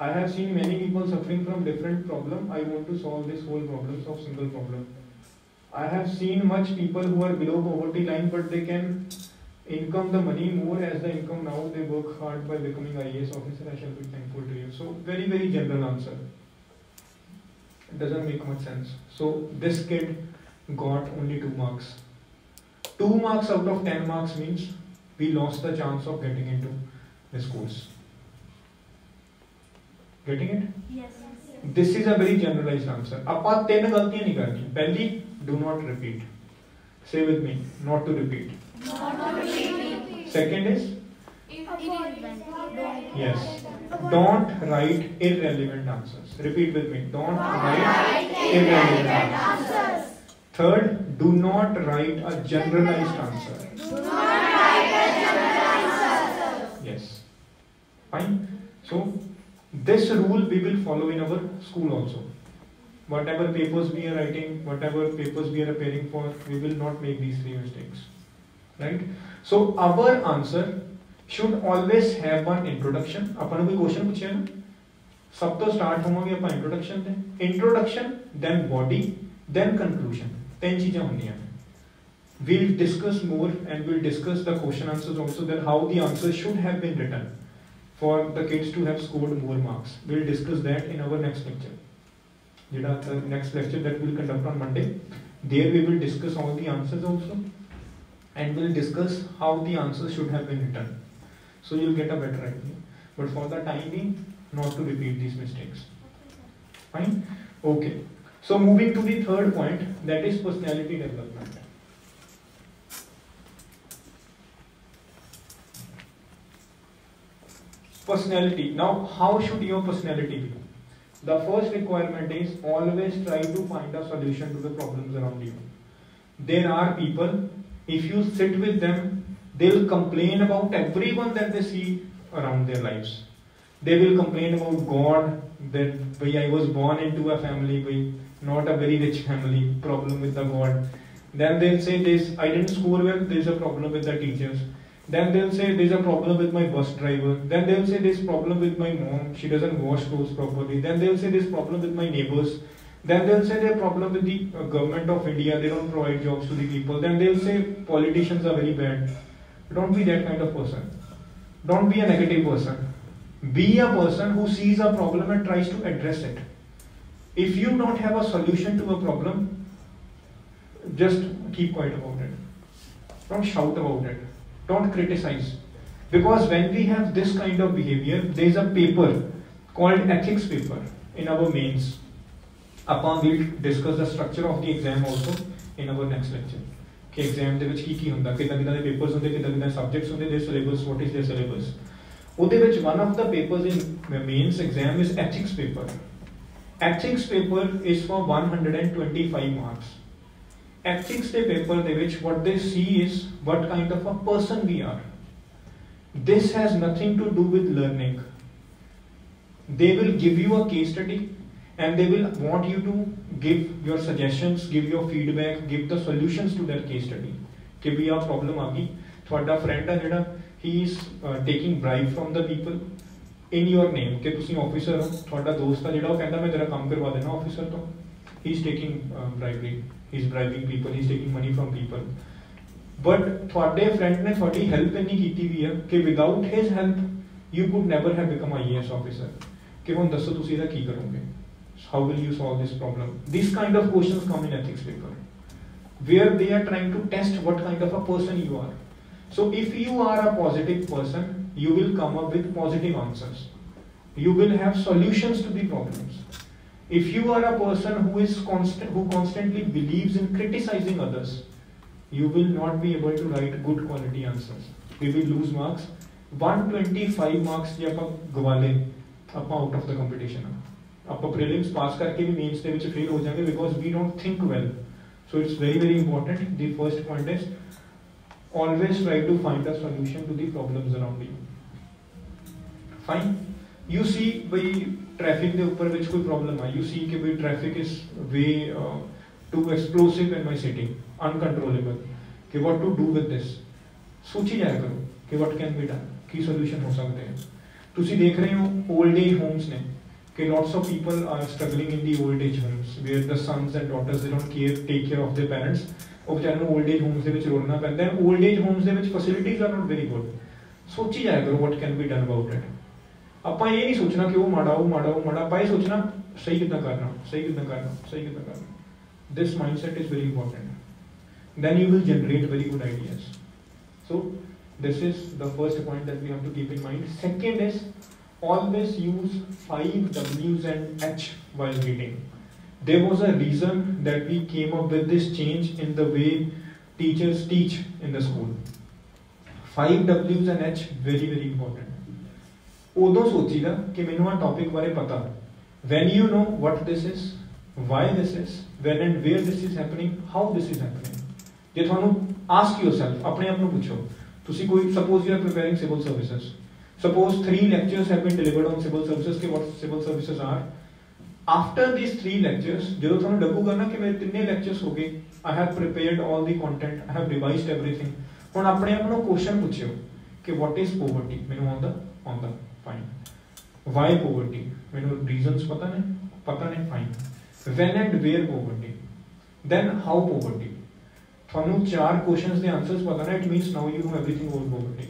S1: I have seen many people suffering from different problem. I want to solve this whole problems of single problem. I have seen much people who are below poverty line but they can income the money more as the income now they work hard by becoming IAS officer I shall be thankful to you so very very general answer it doesn't make much sense so this kid got only 2 marks 2 marks out of 10 marks means we lost the chance of getting into this course getting it
S2: Yes, sir.
S1: this is a very generalized answer ਆਪਾਂ ਤਿੰਨ ਗਲਤੀਆਂ ਨਹੀਂ ਕਰਨੀਆਂ ਪਹਿਲੀ do not repeat say with me not to repeat second is Yes. Don't write irrelevant answers. Repeat with me. Don't write irrelevant answers. Third, do not write a generalized answer. Yes. Fine. So, this rule we will follow in our school also. Whatever papers we are writing, whatever papers we are appearing for, we will not make these three mistakes. Right so our answer should always have one introduction अपन कोई question पूछे ना सब तो start होंगे अपन introduction से introduction then body then conclusion तीन चीज़ें होनी है we'll discuss more and we'll discuss the question answers also then how the answers should have been written for the kids to have scored more marks we'll discuss that in our next lecture the next lecture that we'll conduct on monday there we will discuss all the answers also and we'll discuss how the answers should have been written so you'll get a better idea but for the time being not to repeat these mistakes fine okay so moving to the third point that is personality development personality. Now, how should your personality be? The first requirement is always try to find a solution to the problems around you. There are people, if you sit with them, they'll complain about everyone that they see around their lives. They will complain about God, that boy, I was born into a family, boy, not a very rich family, problem with the God. Then they'll say this, I didn't score well, there's a problem with the teachers. Then they'll say there's a problem with my bus driver. Then they'll say there's problem with my mom. She doesn't wash clothes properly. Then they'll say there's problem with my neighbors. Then they'll say there's problem with the uh, government of India. They don't provide jobs to the people. Then they'll say politicians are very bad. Don't be that kind of person. Don't be a negative person. Be a person who sees a problem and tries to address it. If you don't have a solution to a problem, just keep quiet about it. Don't shout about it don't criticize. Because when we have this kind of behavior, there is a paper called ethics paper in our mains. ਆਪਾਂ will discuss the structure of the exam also in our next lecture ਕਿ exam ਦੇ ਵਿੱਚ ਕੀ ਕੀ ਹੁੰਦਾ ਕਿੰਨਾ ਕਿੰਨਾ ਦੇ papers ਹੁੰਦੇ ਕਿੰਨਾ ਕਿੰਨਾ ਸਬਜੈਕਟਸ ਹੁੰਦੇ ਦੇ syllabus what is the syllabus ਉਹਦੇ ਵਿੱਚ one of the papers in mains exam is ethics paper ethics paper is for 125 marks ethics ਦੇ ਪੇਪਰ ਦੇ ਵਿੱਚ what they see is what kind of a person we are this has nothing to do with learning they will give you a case study and they will want you to give your suggestions, give your feedback, give the solutions to that case study. ਕਿ ਵੀ ਆ problem ਆ ਗਈ ਤੁਹਾਡਾ friend ਆ ਜਿਹੜਾ he is taking bribe from the people in your name ਕਿ ਤੁਸੀਂ officer ਹੋ ਤੁਹਾਡਾ ਦੋਸਤ ਆ ਜਿਹੜਾ ਉਹ ਕਹਿੰਦਾ ਮੈਂ ਤੇਰਾ ਕੰਮ ਕਰਵਾ ਦੇਣਾ ਆਫੀਸਰ ਤੋਂ he is taking bribery he's bribing people he's taking money from people but ਤੁਹਾਡੇ ਫਰੈਂਡ ਨੇ ਤੁਹਾਡੀ ਹੈਲਪ ਇੰਨੀ ਕੀਤੀ ਵੀ ਹੈ ਕਿ without his help you could never have become IAS officer ਕਿ ਹੁਣ ਦੱਸੋ ਤੁਸੀਂ ਇਹਦਾ ਕੀ ਕਰੋਗੇ how will you solve this problem these kind of questions come in ethics paper where they are trying to test what kind of a person you are so if you are a positive person you will come up with positive answers you will have solutions to the problems if you are a person who is constant, who constantly believes in criticizing others, you will not be able to write good quality answers. We will lose marks. 125 marks ਜੇ ਆਪਾਂ ਗਵਾ ਲੇ ਆਪਾਂ out of the competition ਆ आपका prelims पास करके भी mains के ਵਿੱਚ ਫੇਲ ਹੋ ਜਾਗੇ because we don't think well so it's very very important the first point is always try to find a solution to the problems around you fine you see ਬਈ traffic ਦੇ ਉੱਪਰ ਵਿੱਚ ਕੋਈ problem ਆ you ਸੀ ਕਿ ਬਈ traffic is way too explosive in my city uncontrollable ਕਿ what to do with this ਸੋਚੀ ਜਾਇਆ ਕਰੋ ਕਿ ਵਾਟ ਕੈਨ ਬੀ ਡਨ ਕੀ ਸੋਲੂਸ਼ਨ ਹੋ ਸਕਦੇ ਹੈ ਤੁਸੀਂ ਦੇਖ ਰਹੇ ਹੋ 올ਡ ਏਜ ਹੋਮਸ ਨੇ okay, lots of people are struggling in the old age homes where the sons and daughters they don't care take care of their parents. ਉਹ ਵਿਚਾਰਿਆਂ ਨੂੰ 올ਡ ਏਜ ਹੋਮਸ ਦੇ ਵਿੱਚ ਰੋਲਣਾ ਪੈਂਦਾ ਹੈ 올ਡ ਏਜ ਹੋਮਸ ਦੇ ਵਿੱਚ facilities are not very good ਸੋਚੀ ਜਾਇਆ ਕਰੋ what can be done about it ਆਪਾਂ ਇਹ ਨਹੀਂ ਸੋਚਣਾ ਕਿ ਉਹ ਮਾੜਾ ਉਹ ਮਾੜਾ ਉਹ ਮਾੜਾ ਆਪਾਂ ਸੋਚਣਾ ਸਹੀ ਕਿੱਦਾਂ ਕਰਨਾ ਸਹੀ ਕਿੱਦਾਂ ਕਰਨਾ ਸਹੀ ਕਿੱਦਾਂ ਕਰਨਾ this mindset is very important then you will generate very good ideas so this is the first point that we have to keep in mind. Second is always use 5 w's and h while reading there was a reason that we came up with this change in the way teachers teach in the school 5 w's and h very very important ਉਦੋਂ ਸੋਚੀਦਾ ਕਿ ਮੈਨੂੰ ਆ topic ਬਾਰੇ ਪਤਾ when you know what this is why this is when and where this is happening how this is happening ਜੇ ਤੁਹਾਨੂੰ ask yourself ਆਪਣੇ ਆਪ ਨੂੰ ਪੁੱਛੋ ਤੁਸੀਂ ਕੋਈ suppose you are preparing civil services Suppose three lectures have been delivered on civil services. के what civil services are? After these three lectures, ਜਦੋਂ ਤੁਹਾਨੂੰ ਲੱਗੂਗਾ ਨਾ ਕਿ ਮੇਰੇ ਤਿੰਨੇ lectures ਹੋ ਗਏ, I have prepared all the content, I have revised everything. ਹੁਣ ਆਪਣੇ ਆਪ ਨੂੰ question ਪੁੱਛਿਓ ਕਿ what is poverty? ਮੈਨੂੰ ਆਉਂਦਾ ਆਉਂਦਾ fine. Why poverty? ਮੈਨੂੰ reasons ਪਤਾ ਨੇ ਪਤਾ ਨੇ fine. When and where poverty? Then how poverty? ਤੁਹਾਨੂੰ ਚਾਰ questions ਦੇ answers ਪਤਾ ਨੇ. It means now you know everything about poverty.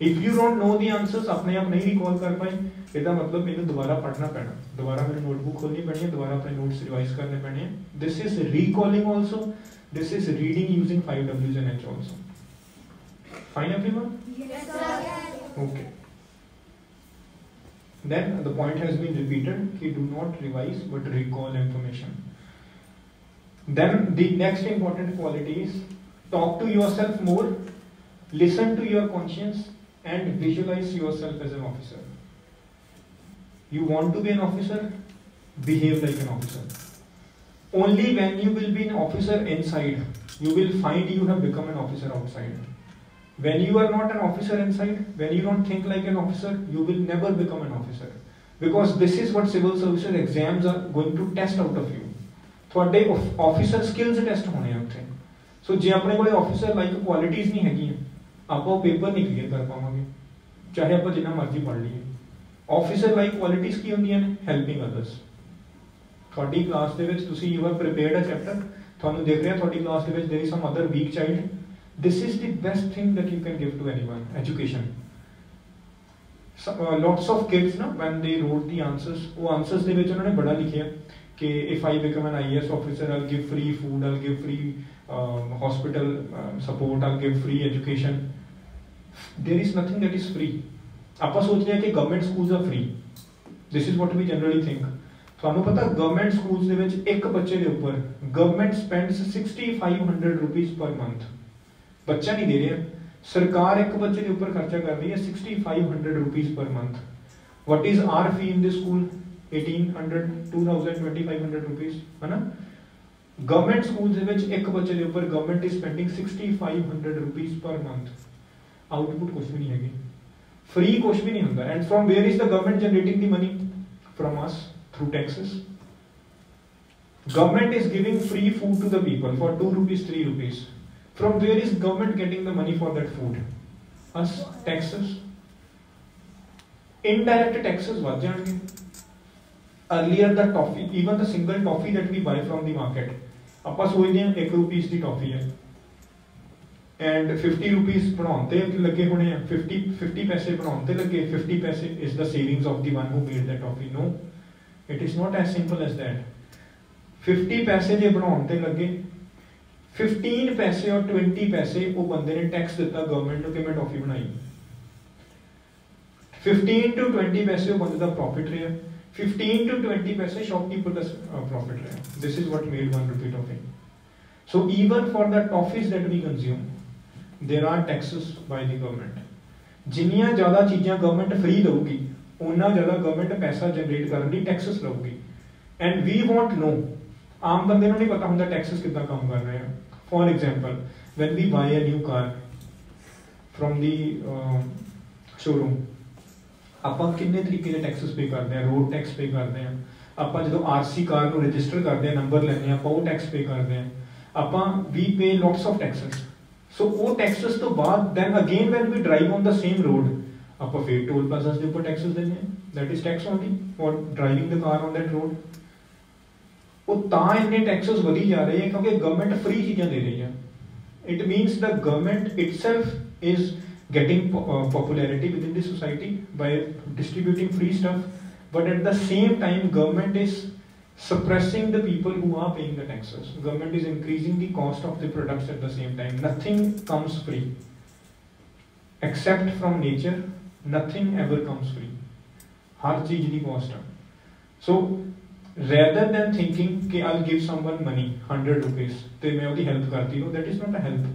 S1: If you don't know the answers ਆਪਣੇ ਆਪ ਨਹੀਂ ਰਿਕਾਲ ਕਰ ਪਾਏ ਇਹਦਾ ਮਤਲਬ ਮੈਨੂੰ ਦੁਬਾਰਾ ਪੜ੍ਹਨਾ ਪੈਣਾ ਦੁਬਾਰਾ ਮੈਨੂੰ ਨੋਟਬੁੱਕ ਖੋਲਣੀ ਪੈਣੀ ਹੈ ਦੁਬਾਰਾ ਆਪਣੇ ਨੋਟਸ ਰਿਵਾਈਜ਼ ਕਰਨੇ ਪੈਣੇ ਹੈ this is recalling also this is reading using 5 W's and H also fine everyone
S2: Yes, sir.
S1: okay then the point has been repeated ki do not revise but recall information then the next important quality is talk to yourself more listen to your conscience and visualize yourself as an officer you want to be an officer behave like an officer only when you will be an officer inside you will find you have become an officer outside when you are not an officer inside, when you don't think like an officer, you will never become an officer. Because this is what civil services exams are going to test out of you. ਤੁਹਾਡੇ officer skills test ਹੋਣੇ ਆ ਉੱਥੇ ਸੋ ਜੇ ਆਪਣੇ ਕੋਲੇ officer like ਕੁਆਲਿਟੀਆਂ ਨਹੀਂ ਹੈਗੀਆਂ ਆਪਾਂ ਉਹ ਪੇਪਰ ਨਹੀਂ ਕਲੀਅਰ ਕਰ ਪਾਵਾਂਗੇ ਚਾਹੇ ਆਪਾਂ ਜਿੰਨਾ ਮਰਜ਼ੀ ਪੜ੍ਹ ਲਈਏ ਆਫੀਸਰ ਲਾਈਕ ਕੁਆਲਿਟੀਆਂ ਕੀ ਹੁੰਦੀਆਂ ਨੇ ਹੈਲਪਿੰਗ ਅਦਰਸ ਤੁਹਾਡੀ ਕਲਾਸ ਦੇ ਵਿੱਚ ਤੁਸੀਂ you are prepared a chapter ਤੁਹਾਨੂੰ ਦੇਖ ਰਿਹਾ ਤੁਹਾਡੀ ਕਲਾਸ ਦੇ ਵਿੱਚ there is some other weak child this is the best thing that you can give to anyone education so, uh, lots of kids na when they wrote the answers ਉਹ answers ਦੇ ਵਿੱਚ ਉਹਨਾਂ ਨੇ ਬੜਾ ਲਿਖਿਆ ਕਿ if I become an IAS officer I'll give free food I'll give free um, hospital um, support I'll give free education there is nothing that is free ਆਪਾਂ ਸੋਚਦੇ ਹਾਂ ਕਿ ਗਵਰਨਮੈਂਟ ਸਕੂਲਸ ਆ free this is what we generally think ਤੁਹਾਨੂੰ ਪਤਾ government schools ਦੇ ਵਿੱਚ ਇੱਕ ਬੱਚੇ ਦੇ ਉੱਪਰ government spends 6500 rupees per month ਬੱਚਾ ਨਹੀਂ ਦੇ ਰਿਹਾ ਸਰਕਾਰ ਇੱਕ ਬੱਚੇ ਦੇ ਉੱਪਰ ਖਰਚਾ ਕਰ ਰਹੀ ਹੈ 6500 rupees per month what is our fee in this school 1800 2000 2500 rupees ਹਨਾ ਗਵਰਨਮੈਂਟ ਸਕੂਲ ਦੇ ਵਿੱਚ ਇੱਕ ਬੱਚੇ ਦੇ ਉੱਪਰ government is spending 6500 rupees per month output कुछ भी नहीं है फ्री कुछ भी नहीं होता। And from where is the government generating the money from us through taxes government is giving free food to the people for two rupees three rupees from where is government getting the money for that food us taxes indirect taxes taxes जाएँगे earlier the toffee even the single toffee that we buy from the market appa sochde hain एक rupees की toffee है and 50 rupees ਬਣਾਉਣ ਤੇ ਲੱਗੇ ਹੋਣੇ ਆ 50 50 ਪੈਸੇ ਬਣਾਉਣ ਤੇ ਲੱਗੇ 50 ਪੈਸੇ ਇਸ ਦਾ savings of the one who made that toffee no it is not as simple as that 50 ਪੈਸੇ ਜੇ ਬਣਾਉਣ ਤੇ ਲੱਗੇ 15 ਪੈਸੇ ਔਰ 20 ਪੈਸੇ ਉਹ ਬੰਦੇ ਨੇ ਟੈਕਸ ਦਿੱਤਾ ਗਵਰਨਮੈਂਟ ਨੂੰ ਕਿ ਮੈਂ ਟੌਫੀ ਬਣਾਈ 15 ਟੂ 20 ਪੈਸੇ ਉਹ ਬੰਦੇ ਦਾ ਪ੍ਰੋਫਿਟ ਰਿਹਾ 15 ਟੂ 20 ਪੈਸੇ ਸ਼ਾਪਕੀਪਰ ਦਾ ਪ੍ਰੋਫਿਟ ਰਿਹਾ this is what made 1 rupee toffee so even for the toffees that we consume there are taxes by the government. ਜਿੰਨੀਆਂ ਜ਼ਿਆਦਾ ਚੀਜ਼ਾਂ ਗਵਰਨਮੈਂਟ ਫ੍ਰੀ ਦਊਗੀ ਉਹਨਾਂ ਜ਼ਿਆਦਾ ਗਵਰਨਮੈਂਟ ਪੈਸਾ ਜਨਰੇਟ ਕਰਨ ਲਈ ਟੈਕਸਸ ਲਊਗੀ। ਐਂਡ ਵੀ ਵਾਂਟ ਨੋ ਆਮ ਬੰਦੇ ਨੂੰ ਨਹੀਂ ਪਤਾ ਹੁੰਦਾ ਟੈਕਸਸ ਕਿੱਦਾਂ ਕੰਮ ਕਰ ਰਹੇ ਆ। For example when we buy a new car from the uh, showroom ਆਪਾਂ ਕਿੰਨੇ ਤਰੀਕੇ ਦੇ ਟੈਕਸਸ ਪੇ ਕਰਦੇ ਆ ਰੋਡ ਟੈਕਸ ਪੇ ਕਰਦੇ ਆ। ਆਪਾਂ ਜਦੋਂ ਆਰਸੀ ਕਾਰ ਨੂੰ ਰਜਿਸਟਰ ਕਰਦੇ ਆ ਨੰਬਰ ਲੈਂਦੇ ਆ ਆਪਾਂ ਉਹ ਟੈਕਸ ਪੇ ਕਰਦੇ ਆ। ਆਪਾਂ ਵੀ pay lots of taxes so ਉਹ ਟੈਕਸਸ ਤੋਂ ਬਾਅਦ then again when we drive on the same road ਆਪਾਂ ਫੇਰ ਟੋਲ ਪਲਾਜ਼ਾਸ ਦੇ ਉੱਪਰ ਟੈਕਸਸ ਦਿੰਦੇ ਆ that is tax only for driving the car on that road ਉਹ ਤਾਂ ਇੰਨੇ ਟੈਕਸਸ ਵਧੀ ਜਾ ਰਹੇ ਆ ਕਿਉਂਕਿ ਗਵਰਨਮੈਂਟ ਫ੍ਰੀ ਚੀਜ਼ਾਂ ਦੇ ਰਹੀ ਆ it means the government itself is getting uh, popularity within the society by distributing free stuff but at the same time government is suppressing the people who are paying the taxes government is increasing the cost of the products at the same time nothing comes free except from nature nothing ever comes free ਹਰ ਚੀਜ਼ ਦੀ cost ਆ so rather than thinking ਕਿ I'll give someone money 100 rupees ਤੇ ਮੈਂ ਉਹਦੀ help ਕਰਤੀ no that is not a help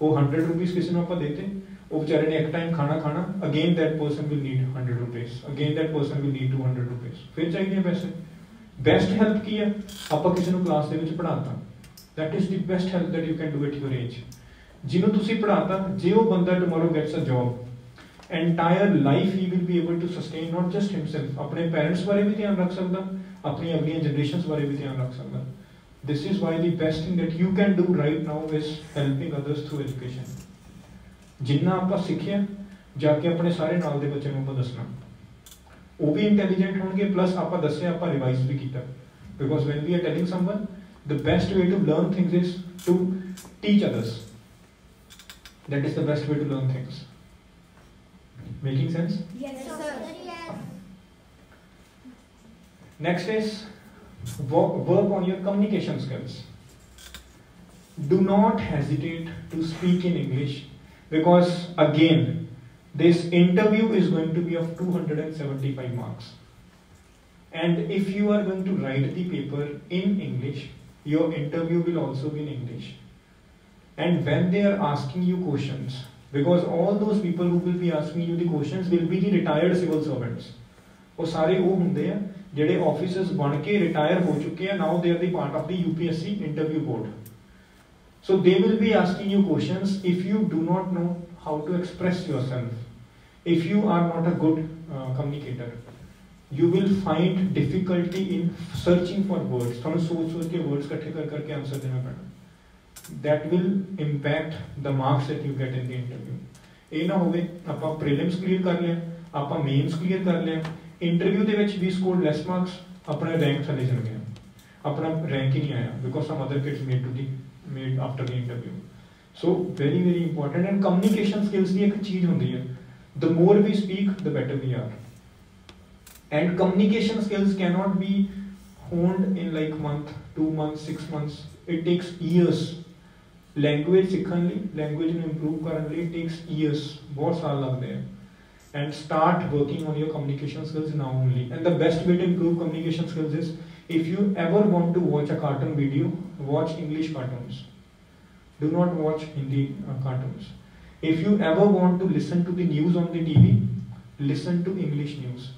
S1: ਉਹ 100 rupees ਕਿਸੇ ਨੂੰ ਆਪਾਂ ਦੇਤੇ ਉਹ ਵਿਚਾਰੇ ਨੇ ਇੱਕ ਟਾਈਮ ਖਾਣਾ ਖਾਣਾ again that person will need 100 rupees again that person will need 200 rupees ਫਿਰ ਚਾਹੀਦੇ ਆ ਪੈਸੇ ਬੈਸਟ ਹੈਲਪ ਕੀ ਹੈ ਆਪਾਂ ਕਿਸੇ ਨੂੰ ਕਲਾਸ ਦੇ ਵਿੱਚ ਪੜਾਤਾ that is the best help that you can do it your age ਜਿਹਨੂੰ ਤੁਸੀਂ ਪੜਾਤਾ ਜੇ ਉਹ ਬੰਦਾ tomorrow gets a job entire life he will be able to sustain not just himself ਆਪਣੇ ਪੈਰੈਂਟਸ ਬਾਰੇ ਵੀ ਧਿਆਨ ਰੱਖ ਸਕਦਾ ਆਪਣੀ ਅਗਲੀਆਂ ਜਨਰੇਸ਼ਨਸ ਬਾਰੇ ਵੀ ਧਿਆਨ ਰੱਖ ਸਕਦਾ this is why the best thing that you can do right now is helping others through education ਜਿੰਨਾ ਆਪਾਂ ਸਿੱਖਿਆ ਜਾ ਕੇ ਆਪਣੇ ਸਾਰੇ ਨਾਲ ਦੇ ਬੱਚਿਆਂ ਨੂੰ ਆਪਾਂ ਦੱਸਣਾ ਉਹ ਵੀ ਇੰਟੈਲੀਜੈਂਟ ਹੋਣਗੇ ਪਲੱਸ ਆਪਾਂ ਦੱਸਿਆ ਆਪਾਂ ਰਿਵਾਈਜ਼ ਵੀ ਕੀਤਾ because when we are telling someone the best way to learn things is to teach others that is the best way to learn things Making sense?
S2: Yes, sir. Yes.
S1: Next is wo- work on your communication skills. Do not hesitate to speak in English because, again, this interview is going to be of 275 marks. And if you are going to write the paper in English, your interview will also be in English. And when they are asking you questions, because all those people who will be asking you the questions will be the retired civil servants. ਉਹ ਸਾਰੇ ਉਹ ਹੁੰਦੇ ਆ ਜਿਹੜੇ officers ਬਣ ਕੇ retire ਹੋ ਚੁੱਕੇ ਆ now they are the part of the UPSC interview board so they will be asking you questions if you do not know how to express yourself if you are not a good uh, communicator you will find difficulty in searching for words ਤੁਹਾਨੂੰ ਸੋਚ ਸੋਚ ਕੇ words ਇਕੱਠੇ ਕਰ ਕਰਕੇ answer ਦੇਣਾ ਪੈਣਾ that will impact the marks that you get in the interview ਇਹ ਨਾ ਹੋਵੇ ਆਪਾਂ prelims clear ਕਰ ਲਿਆ ਆਪਾਂ mains clear ਕਰ ਲਿਆ ਇੰਟਰਵਿਊ ਦੇ ਵਿੱਚ ਵੀ ਸਕੋਰ ਲੈਸ ਮਾਰਕਸ ਆਪਣਾ ਰੈਂਕ ਥੱਲੇ ਚਲ ਗਿਆ ਆਪਣਾ ਰੈਂਕ ਹੀ ਨਹੀਂ ਆਇਆ because some other kids made to the made after the interview so very very important and communication skills ਦੀ ਇੱਕ ਚੀਜ਼ ਹੁੰਦੀ ਹੈ the more we speak the better we are. And communication skills cannot be honed in like month two months six months. It takes years. Language secondly, language language improve currently, it takes years. What's बहुत साल लगते हैं and start working on your communication skills now only. And the best way to improve communication skills is if you ever want to watch a cartoon video watch english cartoons. Do not watch hindi uh, cartoons. If you ever want to listen to the news on the TV, listen to English news.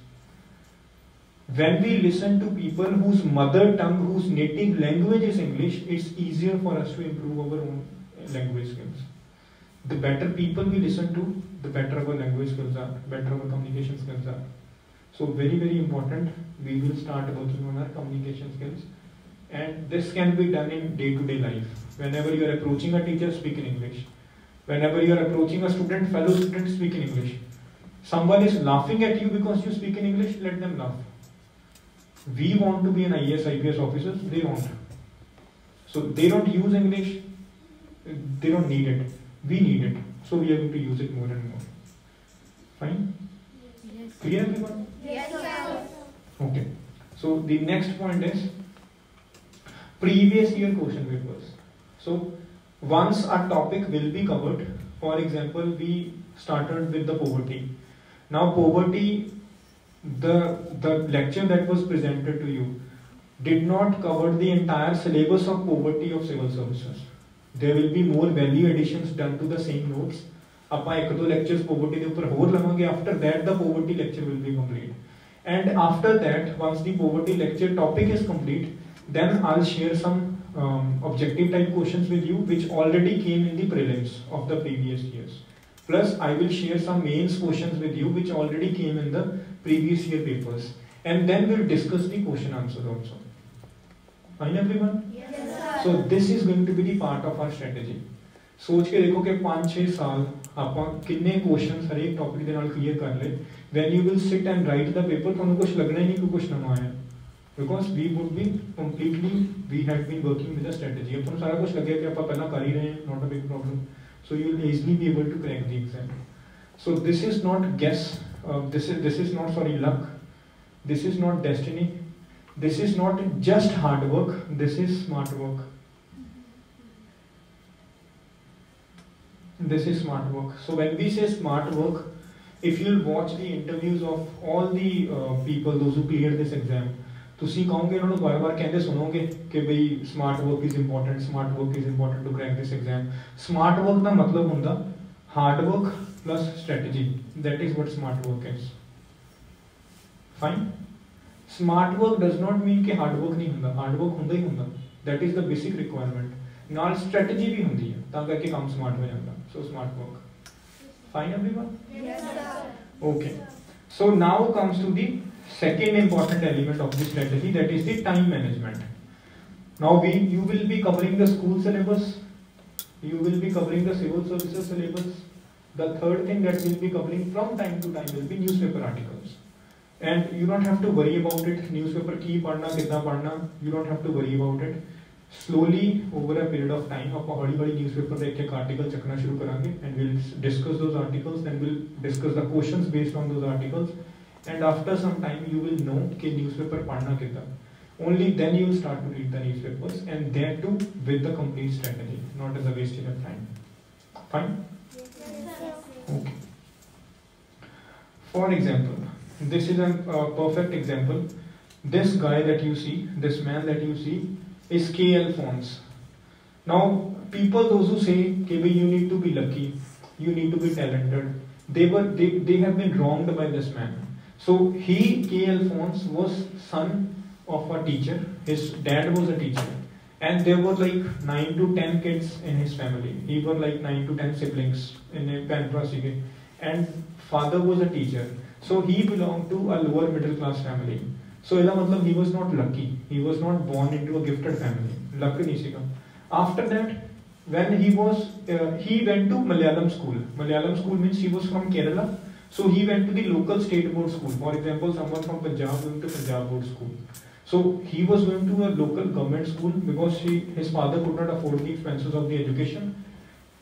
S1: When we listen to people whose mother tongue, whose native language is English, it's easier for us to improve our own language skills the better people we listen to, the better our language skills are, better our communication skills are. So very, very important, we will start working on our communication skills. And this can be done in day-to-day life. Whenever you are approaching a teacher, speak in English. Whenever you are approaching a student, fellow student, speak in English. Someone is laughing at you because you speak in English, let them laugh. We want to be an IAS, IPS officers, they won't. So they don't use English, they don't need it we need it so we are going to use it more and more fine clear everyone
S2: Yes, sir.
S1: okay so the next point is previous year question papers so once a topic will be covered for example we started with the poverty now poverty the the lecture that was presented to you did not cover the entire syllabus of poverty of civil services there will be more value additions done to the same notes ਆਪਾਂ ਇੱਕ ਦੋ lectures poverty ਦੇ ਉੱਪਰ ਹੋਰ ਲਵਾਂਗੇ after that the poverty lecture will be complete and after that once the poverty lecture topic is complete then I'll share some um, objective type questions with you which already came in the prelims of the previous years. Plus, I will share some mains questions with you which already came in the previous year papers. And then we'll discuss the question answers also. Fine, everyone?
S2: Yes, sir.
S1: So this is going to be the part of our strategy ਸੋਚ ਕੇ ਦੇਖੋ ਕਿ 5-6 ਸਾਲ ਆਪਾਂ ਕਿੰਨੇ questions ਹਰੇਕ topic ਦੇ ਨਾਲ clear ਕਰ ਲਏ when you will sit and write the paper ਤੁਹਾਨੂੰ ਕੁਝ ਲੱਗਣਾ ਹੀ ਨਹੀਂ ਕਿ ਕੁਝ ਨਵਾਂ ਆਇਆ because we would be completely we head bean working with a strategy ਆਪਾਂ ਨੂੰ ਸਾਰਾ ਕੁਝ ਲੱਗਿਆ ਕਿ ਆਪਾਂ ਪਹਿਲਾਂ ਕਰ ਹੀ ਰਹੇ ਹਾਂ ਨਾਟ a big problem so you will easily B able to crack the exam so this is not gas this is this is not sorry luck this is not destiny this is not just hard work this is smart work this is smart work so when we say smart work if you'll watch the interviews of all the uh, people those who cleared this exam ਤੁਸੀਂ ਕਹੋਗੇ ਉਹਨਾਂ ਨੂੰ ਵਾਰ-ਵਾਰ ਕਹਿੰਦੇ ਸੁਣੋਗੇ ਕਿ ਬਈ smart work is important smart work is important to crack this exam smart work ਦਾ ਮਤਲਬ ਹੁੰਦਾ hard work plus strategy that is what smart work is. Fine? Smart work does not mean ਕਿ ਹਾਰਡ ਵਰਕ ਨਹੀਂ ਹੁੰਦਾ। Hard work ਹੁੰਦਾ ਹੀ ਹੁੰਦਾ। That is the basic requirement. ਨਾਲ strategy ਵੀ ਹੁੰਦੀ ਹੈ ਤਾਂ ਕਰਕੇ ਕੰਮ ਸਮਾਰਟ ਹੋ ਜਾਂਦਾ। So smart work fine everyone?
S2: Yes, sir.
S1: okay. So now comes to the second important element of this strategy that is the time management. Now we you will be covering the school syllabus, you will be covering the civil services syllabus. The third thing that will be covering from time to time will be newspaper articles. And you don't have to worry about it. Newspaper ki padna, kitna padna, you don't have to worry about it. slowly over a period of time आप बड़ी बड़ी newspaper देख के article चकना शुरू कराएंगे and we'll discuss those articles then we'll discuss the questions based on those articles and after some time you will know the newspaper पढ़ना कितना। Only then you will start to read the newspapers and there too with the complete strategy not as a wasting of time. Fine? Okay. For example this is a uh, perfect example. This guy that you see this man that you see is K. Alphonse. now people those who say okay you need to be lucky you need to be talented they were they, they have been wronged by this man. So he, K. Alphonse, was son of a teacher. His dad was a teacher. And there were like 9 to 10 kids in his family. He were like 9 to 10 siblings in a Pantrasige. And father was a teacher. So he belonged to a lower middle class family. So he was not lucky. He was not born into a gifted family. Luck After that, when he was, uh, he went to Malayalam school. Malayalam school means he was from Kerala so he went to the local state board school. For example, someone from Punjab went to Punjab board school. So he was going to a local government school because she, his father could not afford the expenses of the education.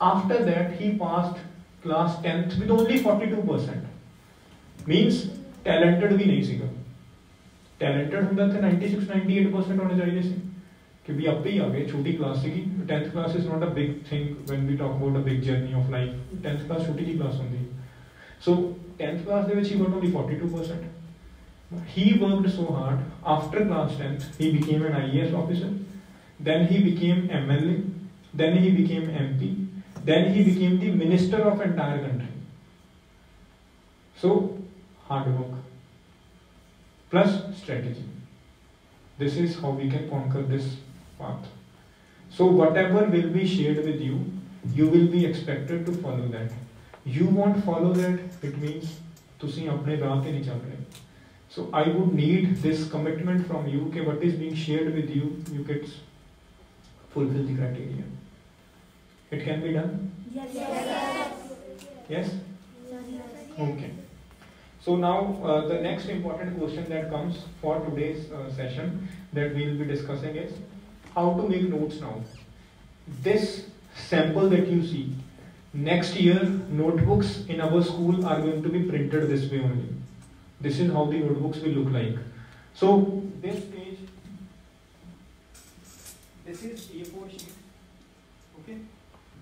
S1: After that, he passed class 10th with only 42%. Means talented भी नहीं Talented talented होता था 96 98% on चाहिए थे कि भी अब पे ही आ गए छोटी class 10th class is not a big thing when we talk about a big journey of life. 10th class छोटी जी class होती so 10th class they achieved only 42%. He worked so hard. After class 10th, he became an IAS officer. Then he became MLA. Then he became MP. Then he became the minister of entire country. So hard work plus strategy. This is how we can conquer this path. So whatever will be shared with you, you will be expected to follow that You won't follow that, it means ਤੁਸੀਂ ਆਪਣੇ ਰਾਹ ਤੇ ਨਹੀਂ ਚੱਲ ਰਹੇ so i would need this commitment from you okay what is being shared with you you can fulfill the criteria it can be done yes okay so now uh, the next important question that comes for today's uh, session that we will be discussing is how to make notes now. This sample that you see, next year notebooks in our school are going to be printed this way only. This is how the notebooks will look like. So this page, this is A4 sheet. Okay.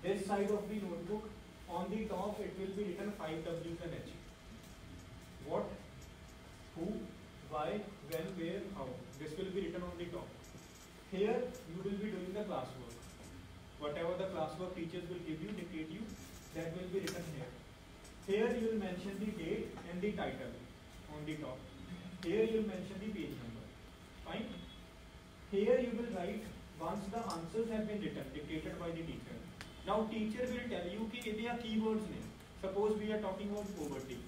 S1: This side of the notebook, on the top it will be written 5 W's and H what, who, why, when, where, how. This will be written on the top. Here you will be doing the classwork. Whatever the classwork teachers will give you, dictate you, that will be written here. Here you will mention the date and the title on the top. Here you will mention the page number. Fine? Here you will write once the answers have been written, dictated by the teacher. Now teacher will tell you कि आप keywords ने suppose we are talking about poverty.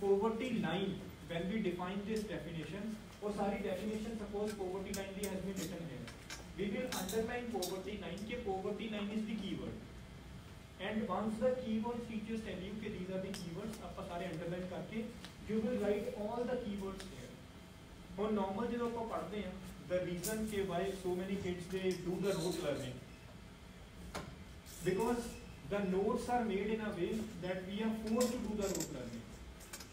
S1: poverty line when we define this definition वो सारी definition suppose poverty line has been written here we will underline poverty line के poverty line is the keyword and once the keyword features tell you कि these are the keywords ਆਪਾਂ ਸਾਰੇ underline करके you will write all the keywords here ਹੁਣ normal ਜਦੋਂ ਆਪਾਂ ਪੜ੍ਹਦੇ ਹਾਂ the reason कि why so many kids they do the rote learning because the notes are made in a way that we are forced to do the rote learning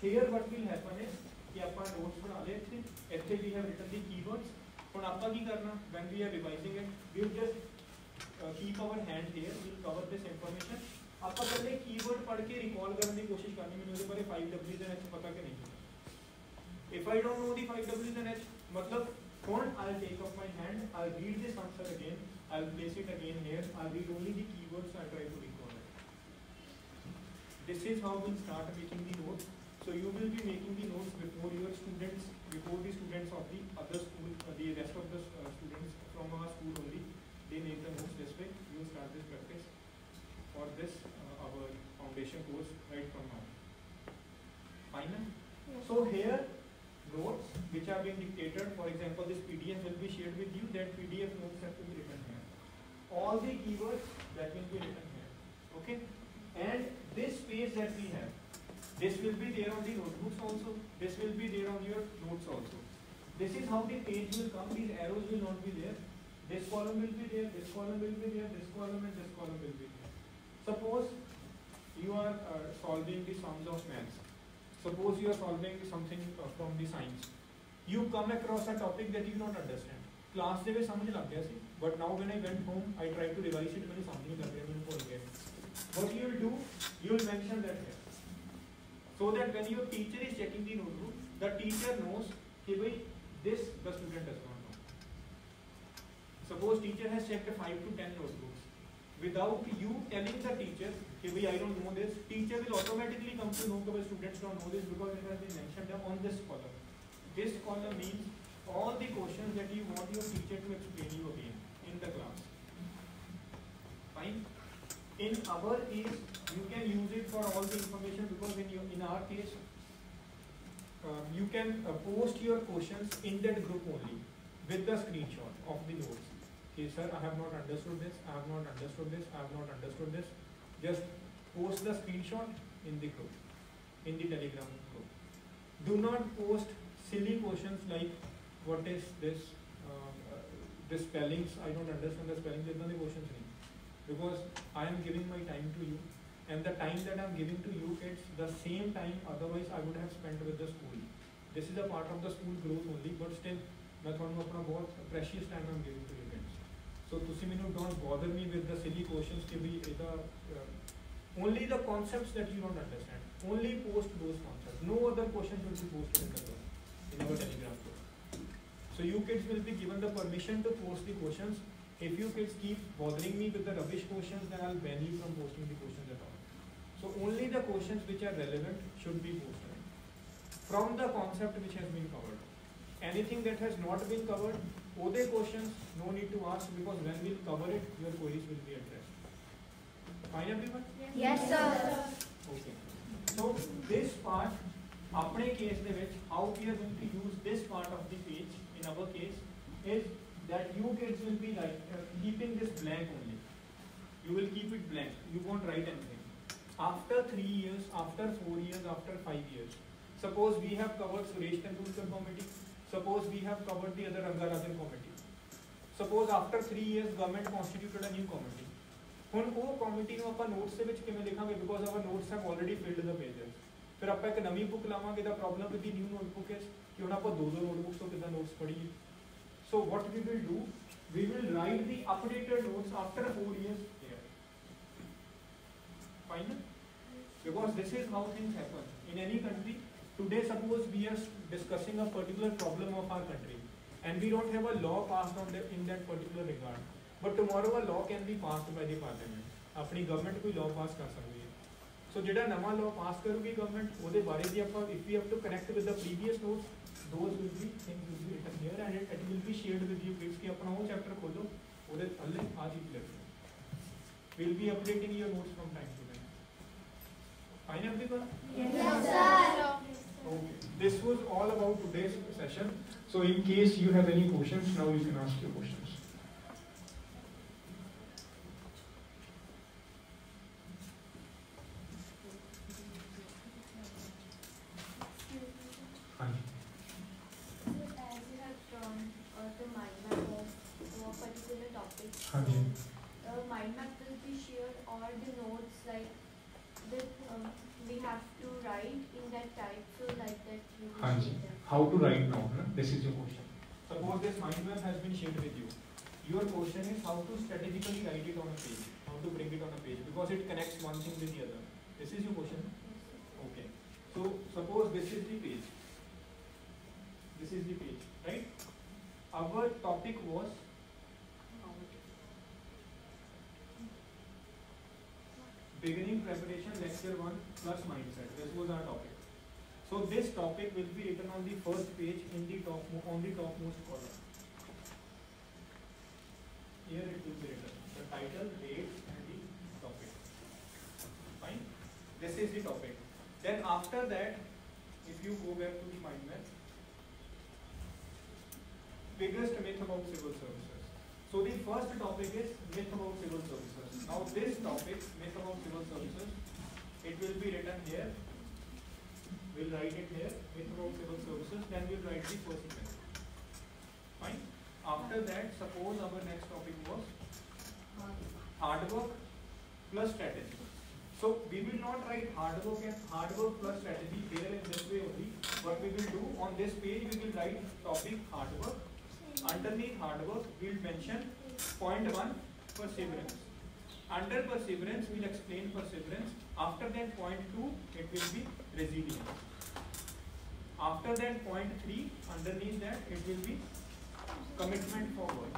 S1: here what will happen is ਕਿ ਆਪਾਂ notes ਬਣਾ ਲਏ ਇੱਥੇ ਇੱਥੇ we have written the keywords ਹੁਣ ਆਪਾਂ ਕੀ ਕਰਨਾ when we are revising it we will keep our hand here will cover this information आपका पहले कीवर्ड पढ़ के रिकॉल करने की कोशिश करनी मैंने उसके पहले फाइव डब्ल्यूज एन एच पता के नहीं if I don't know the five डब्ल्यूज and H मतलब don't I'll take up my hand, I'll read this answer again, I'll place it again here, I'll read only the keywords I try to recall. This is how we'll start making the notes. So you will be making the notes before your students, before the students of the other school, uh, the rest of the uh, students from our school only. Notes this way. You start this practice for this uh, our foundation course right from now. Fine. So here notes which are being dictated. For example, this PDF will be shared with you. That PDF notes have to be written here. All the keywords that will be written here. Okay. And this page that we have this will be there on the notebooks also. This will be there on your notes also. This is how the page will come. These arrows will not be there. this column will be there, this column will be there, this column and this column will be there. Suppose you are uh, solving the sums of maths. Suppose you are solving something uh, from the science. You come across a topic that you don't understand. class de ve samajh lag gaya si but now when i went home i try to revise it maine समझ नहीं लग गया मैंने भूल what you will do you will mention that here so that when your teacher is checking the notebook the teacher knows ki bhai this the student has does suppose teacher has checked 5 to 10 notebooks without you telling the teacher कि भाई I don't know this teacher will automatically come to know that students don't know this because it has been mentioned on this column this column means all the questions that you want your teacher to explain you again in the class. Fine. In our case, you can use it for all the information because in your in our case, uh, you can uh, post your questions in that group only with the screenshot of the notes. कि sir I have not understood this I have not understood this I have not understood this just post the screenshot in the group in the telegram group. Do not post silly questions like what is this um, uh, the spellings? I don't understand the spelling there are questions nahi because i am giving my time to you and the time that i'm giving to you kids the same time otherwise i would have spent with the school. This is a part of the school growth only but still मैं थोड़ा अपना बहुत precious time I am giving to so ਤੁਸੀਂ ਮੈਨੂੰ don't bother me with the silly questions ਕਿ ਵੀ ਇਹਦਾ uh, only the concepts that you don't understand only post those concepts no other questions will be posted in the group in our telegram group so you kids will be given the permission to post the questions. If you kids keep bothering me with the rubbish questions, then I'll ban you from posting the questions at all. So only the questions which are relevant should be posted from the concept which has been covered. Anything that has not been covered, other questions, no need to ask because when we'll cover it, your queries will be addressed. Fine everyone?
S2: Yes, sir.
S1: Okay. So this part, अपने case, के which how we are going to use this part of the page in our case is that you kids will be like uh, keeping this blank only. You will keep it blank. You won't write anything. After three years, after four years, after five years. Suppose we have covered Suresh Tendulkar committee. Suppose we have covered the other Rangarathan committee. Suppose after 3 years government constituted a new committee. hun oh committee nu apan notes de vich kivein dekhange because our notes have already filled the pages fir apan ek navi book lavange da problem with the new notebook is ki hun apan do do notebooks to kitna notes ਪੜ੍ਹੀਏ so what we will do we will write the updated notes after 4 years here. Fine? Because this is how things happen. In any country, today suppose we are discussing a particular problem of our country and we don't have a law passed on that in that particular regard but tomorrow a law can be passed by the parliament ਆਪਣੀ government ਕੋਈ law pass ਕਰ ਸਕਦੀ ਹੈ ਸੋ ਜਿਹੜਾ ਨਵਾਂ law pass ਕਰੂਗੀ government ਉਹਦੇ ਬਾਰੇ ਵੀ ਆਪਾਂ if we have to connect with the previous notes those will be things will be written here and it, it will be shared with you kids ਕਿ ਆਪਣਾ ਉਹ ਚੈਪਟਰ ਖੋਲੋ ਉਹਦੇ ਥੱਲੇ ਆ ਜੀ plate will be updating your notes from time to time fine everyone
S2: yes sir
S1: okay. This was all about today's session. So in case you have any questions now you can ask your questions this mind map has been shared with you. Your question is how to strategically write it on a page how to bring it on a page because it connects one thing with the other. This is your question? Okay. So suppose this is the page. This is the page right? Our topic was beginning preparation lecture 1 plus mindset. This was our topic so this topic will be written on the first page in the top on the topmost column. Here it will be written. The title date and the topic. Fine? This is the topic. Then after that if you go back to the mind map biggest myth about civil services. So the first topic is myth about civil services. Now this topic myth about civil services it will be written here we'll write it here civil services then we'll write the first fine After that, suppose our next topic was hard work plus strategy. So we will not write hard work and hard work plus strategy here in this way only. What we will do on this page, we will write topic hard work. Underneath hard work, we will mention point one perseverance. Under perseverance, we will explain perseverance. After that, point two, it will be resilience. After that, point three, underneath that, it will be commitment for work.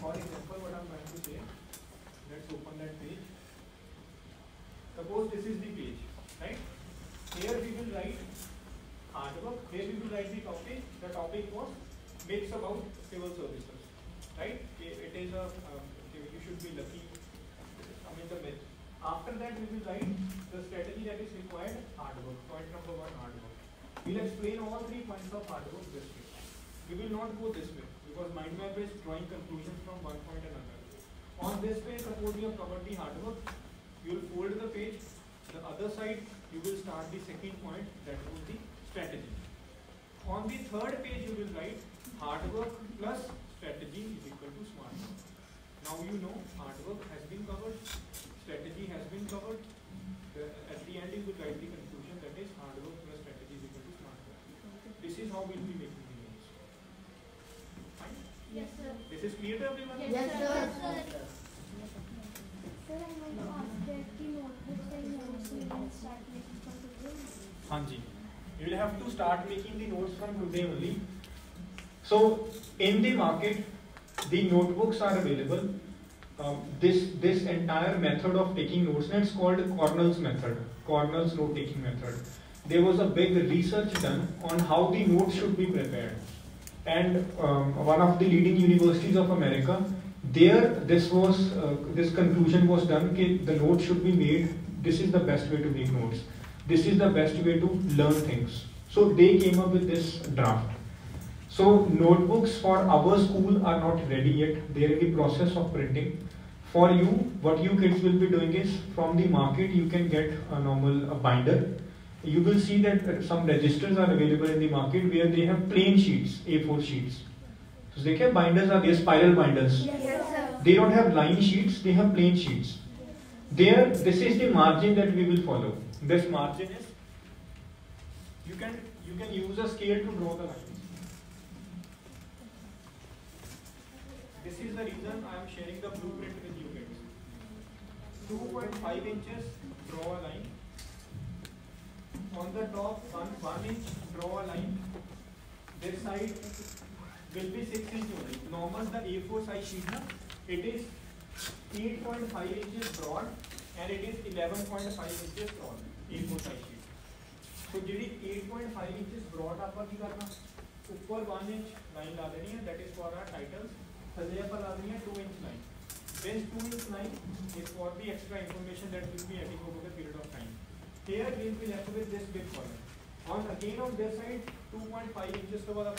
S1: For example, what I'm going to say, let's open that page. Suppose this is the page, right? Here we will write hard work. Here we will write the topic. The topic was makes about civil services, right? It is a um, you should be lucky. I mean the myth. After that we will write the strategy that is required. Hard work. Point number one, hard work. We'll explain all three points of hard work this way. We will not go this way because mind map is drawing conclusions from one point another. On this page, suppose you have covered the hard work, you will fold the page. The other side, you will start the second point, that was the strategy. On the third page, you will write hard work plus strategy is equal to smart work. Now you know hard work has been covered, strategy has been covered. The, at the end, you will write the conclusion that is hard work plus strategy is equal to smart work. This is how we will be making the notes. Fine?
S3: Yes, sir.
S1: This is clear to everyone?
S2: Yes, sir.
S4: Sir, I want to ask that the notebooks and notes we will start making from today.
S1: Hanji. You will have to start making the notes from today only. So in the market, the notebooks are available. Um, this this entire method of taking notes, and it's called Cornell's method, Cornell's note taking method. There was a big research done on how the notes should be prepared, and um, one of the leading universities of America, there this was uh, this conclusion was done that the notes should be made. This is the best way to make notes. This is the best way to learn things. So they came up with this draft. So notebooks for our school are not ready yet. They are in the process of printing. For you, what you kids will be doing is from the market you can get a normal a binder. You will see that uh, some registers are available in the market where they have plain sheets, A4 sheets. So they have binders are there, spiral binders.
S2: Yes, sir.
S1: They don't have line sheets, they have plain sheets. There, this is the margin that we will follow. This margin is you can you can use a scale to draw the line. This is the reason I am sharing the blueprint with you guys. 2.5 inches, draw a line. On the top, one, one inch, draw a line. This side will be 6 inch only. Normal the A4 size sheet, na, it is 8.5 inches broad and it is 11.5 inches tall. A4 size sheet. So ਜਿਹੜੀ 8.5 inches broad ਆਪਾਂ ਕੀ ਕਰਨਾ ਉੱਪਰ 1 inch line ਲਾ ਦੇਣੀ ਹੈ that is for our titles ਥੱਲੇ ਆਪਾਂ ਲਾ ਦੇਣੀ ਹੈ 2 inch line this 2 inch line is for the extra information that will be adding over the period of time Here we will with this big point. On again on this side, 2.5 inches over the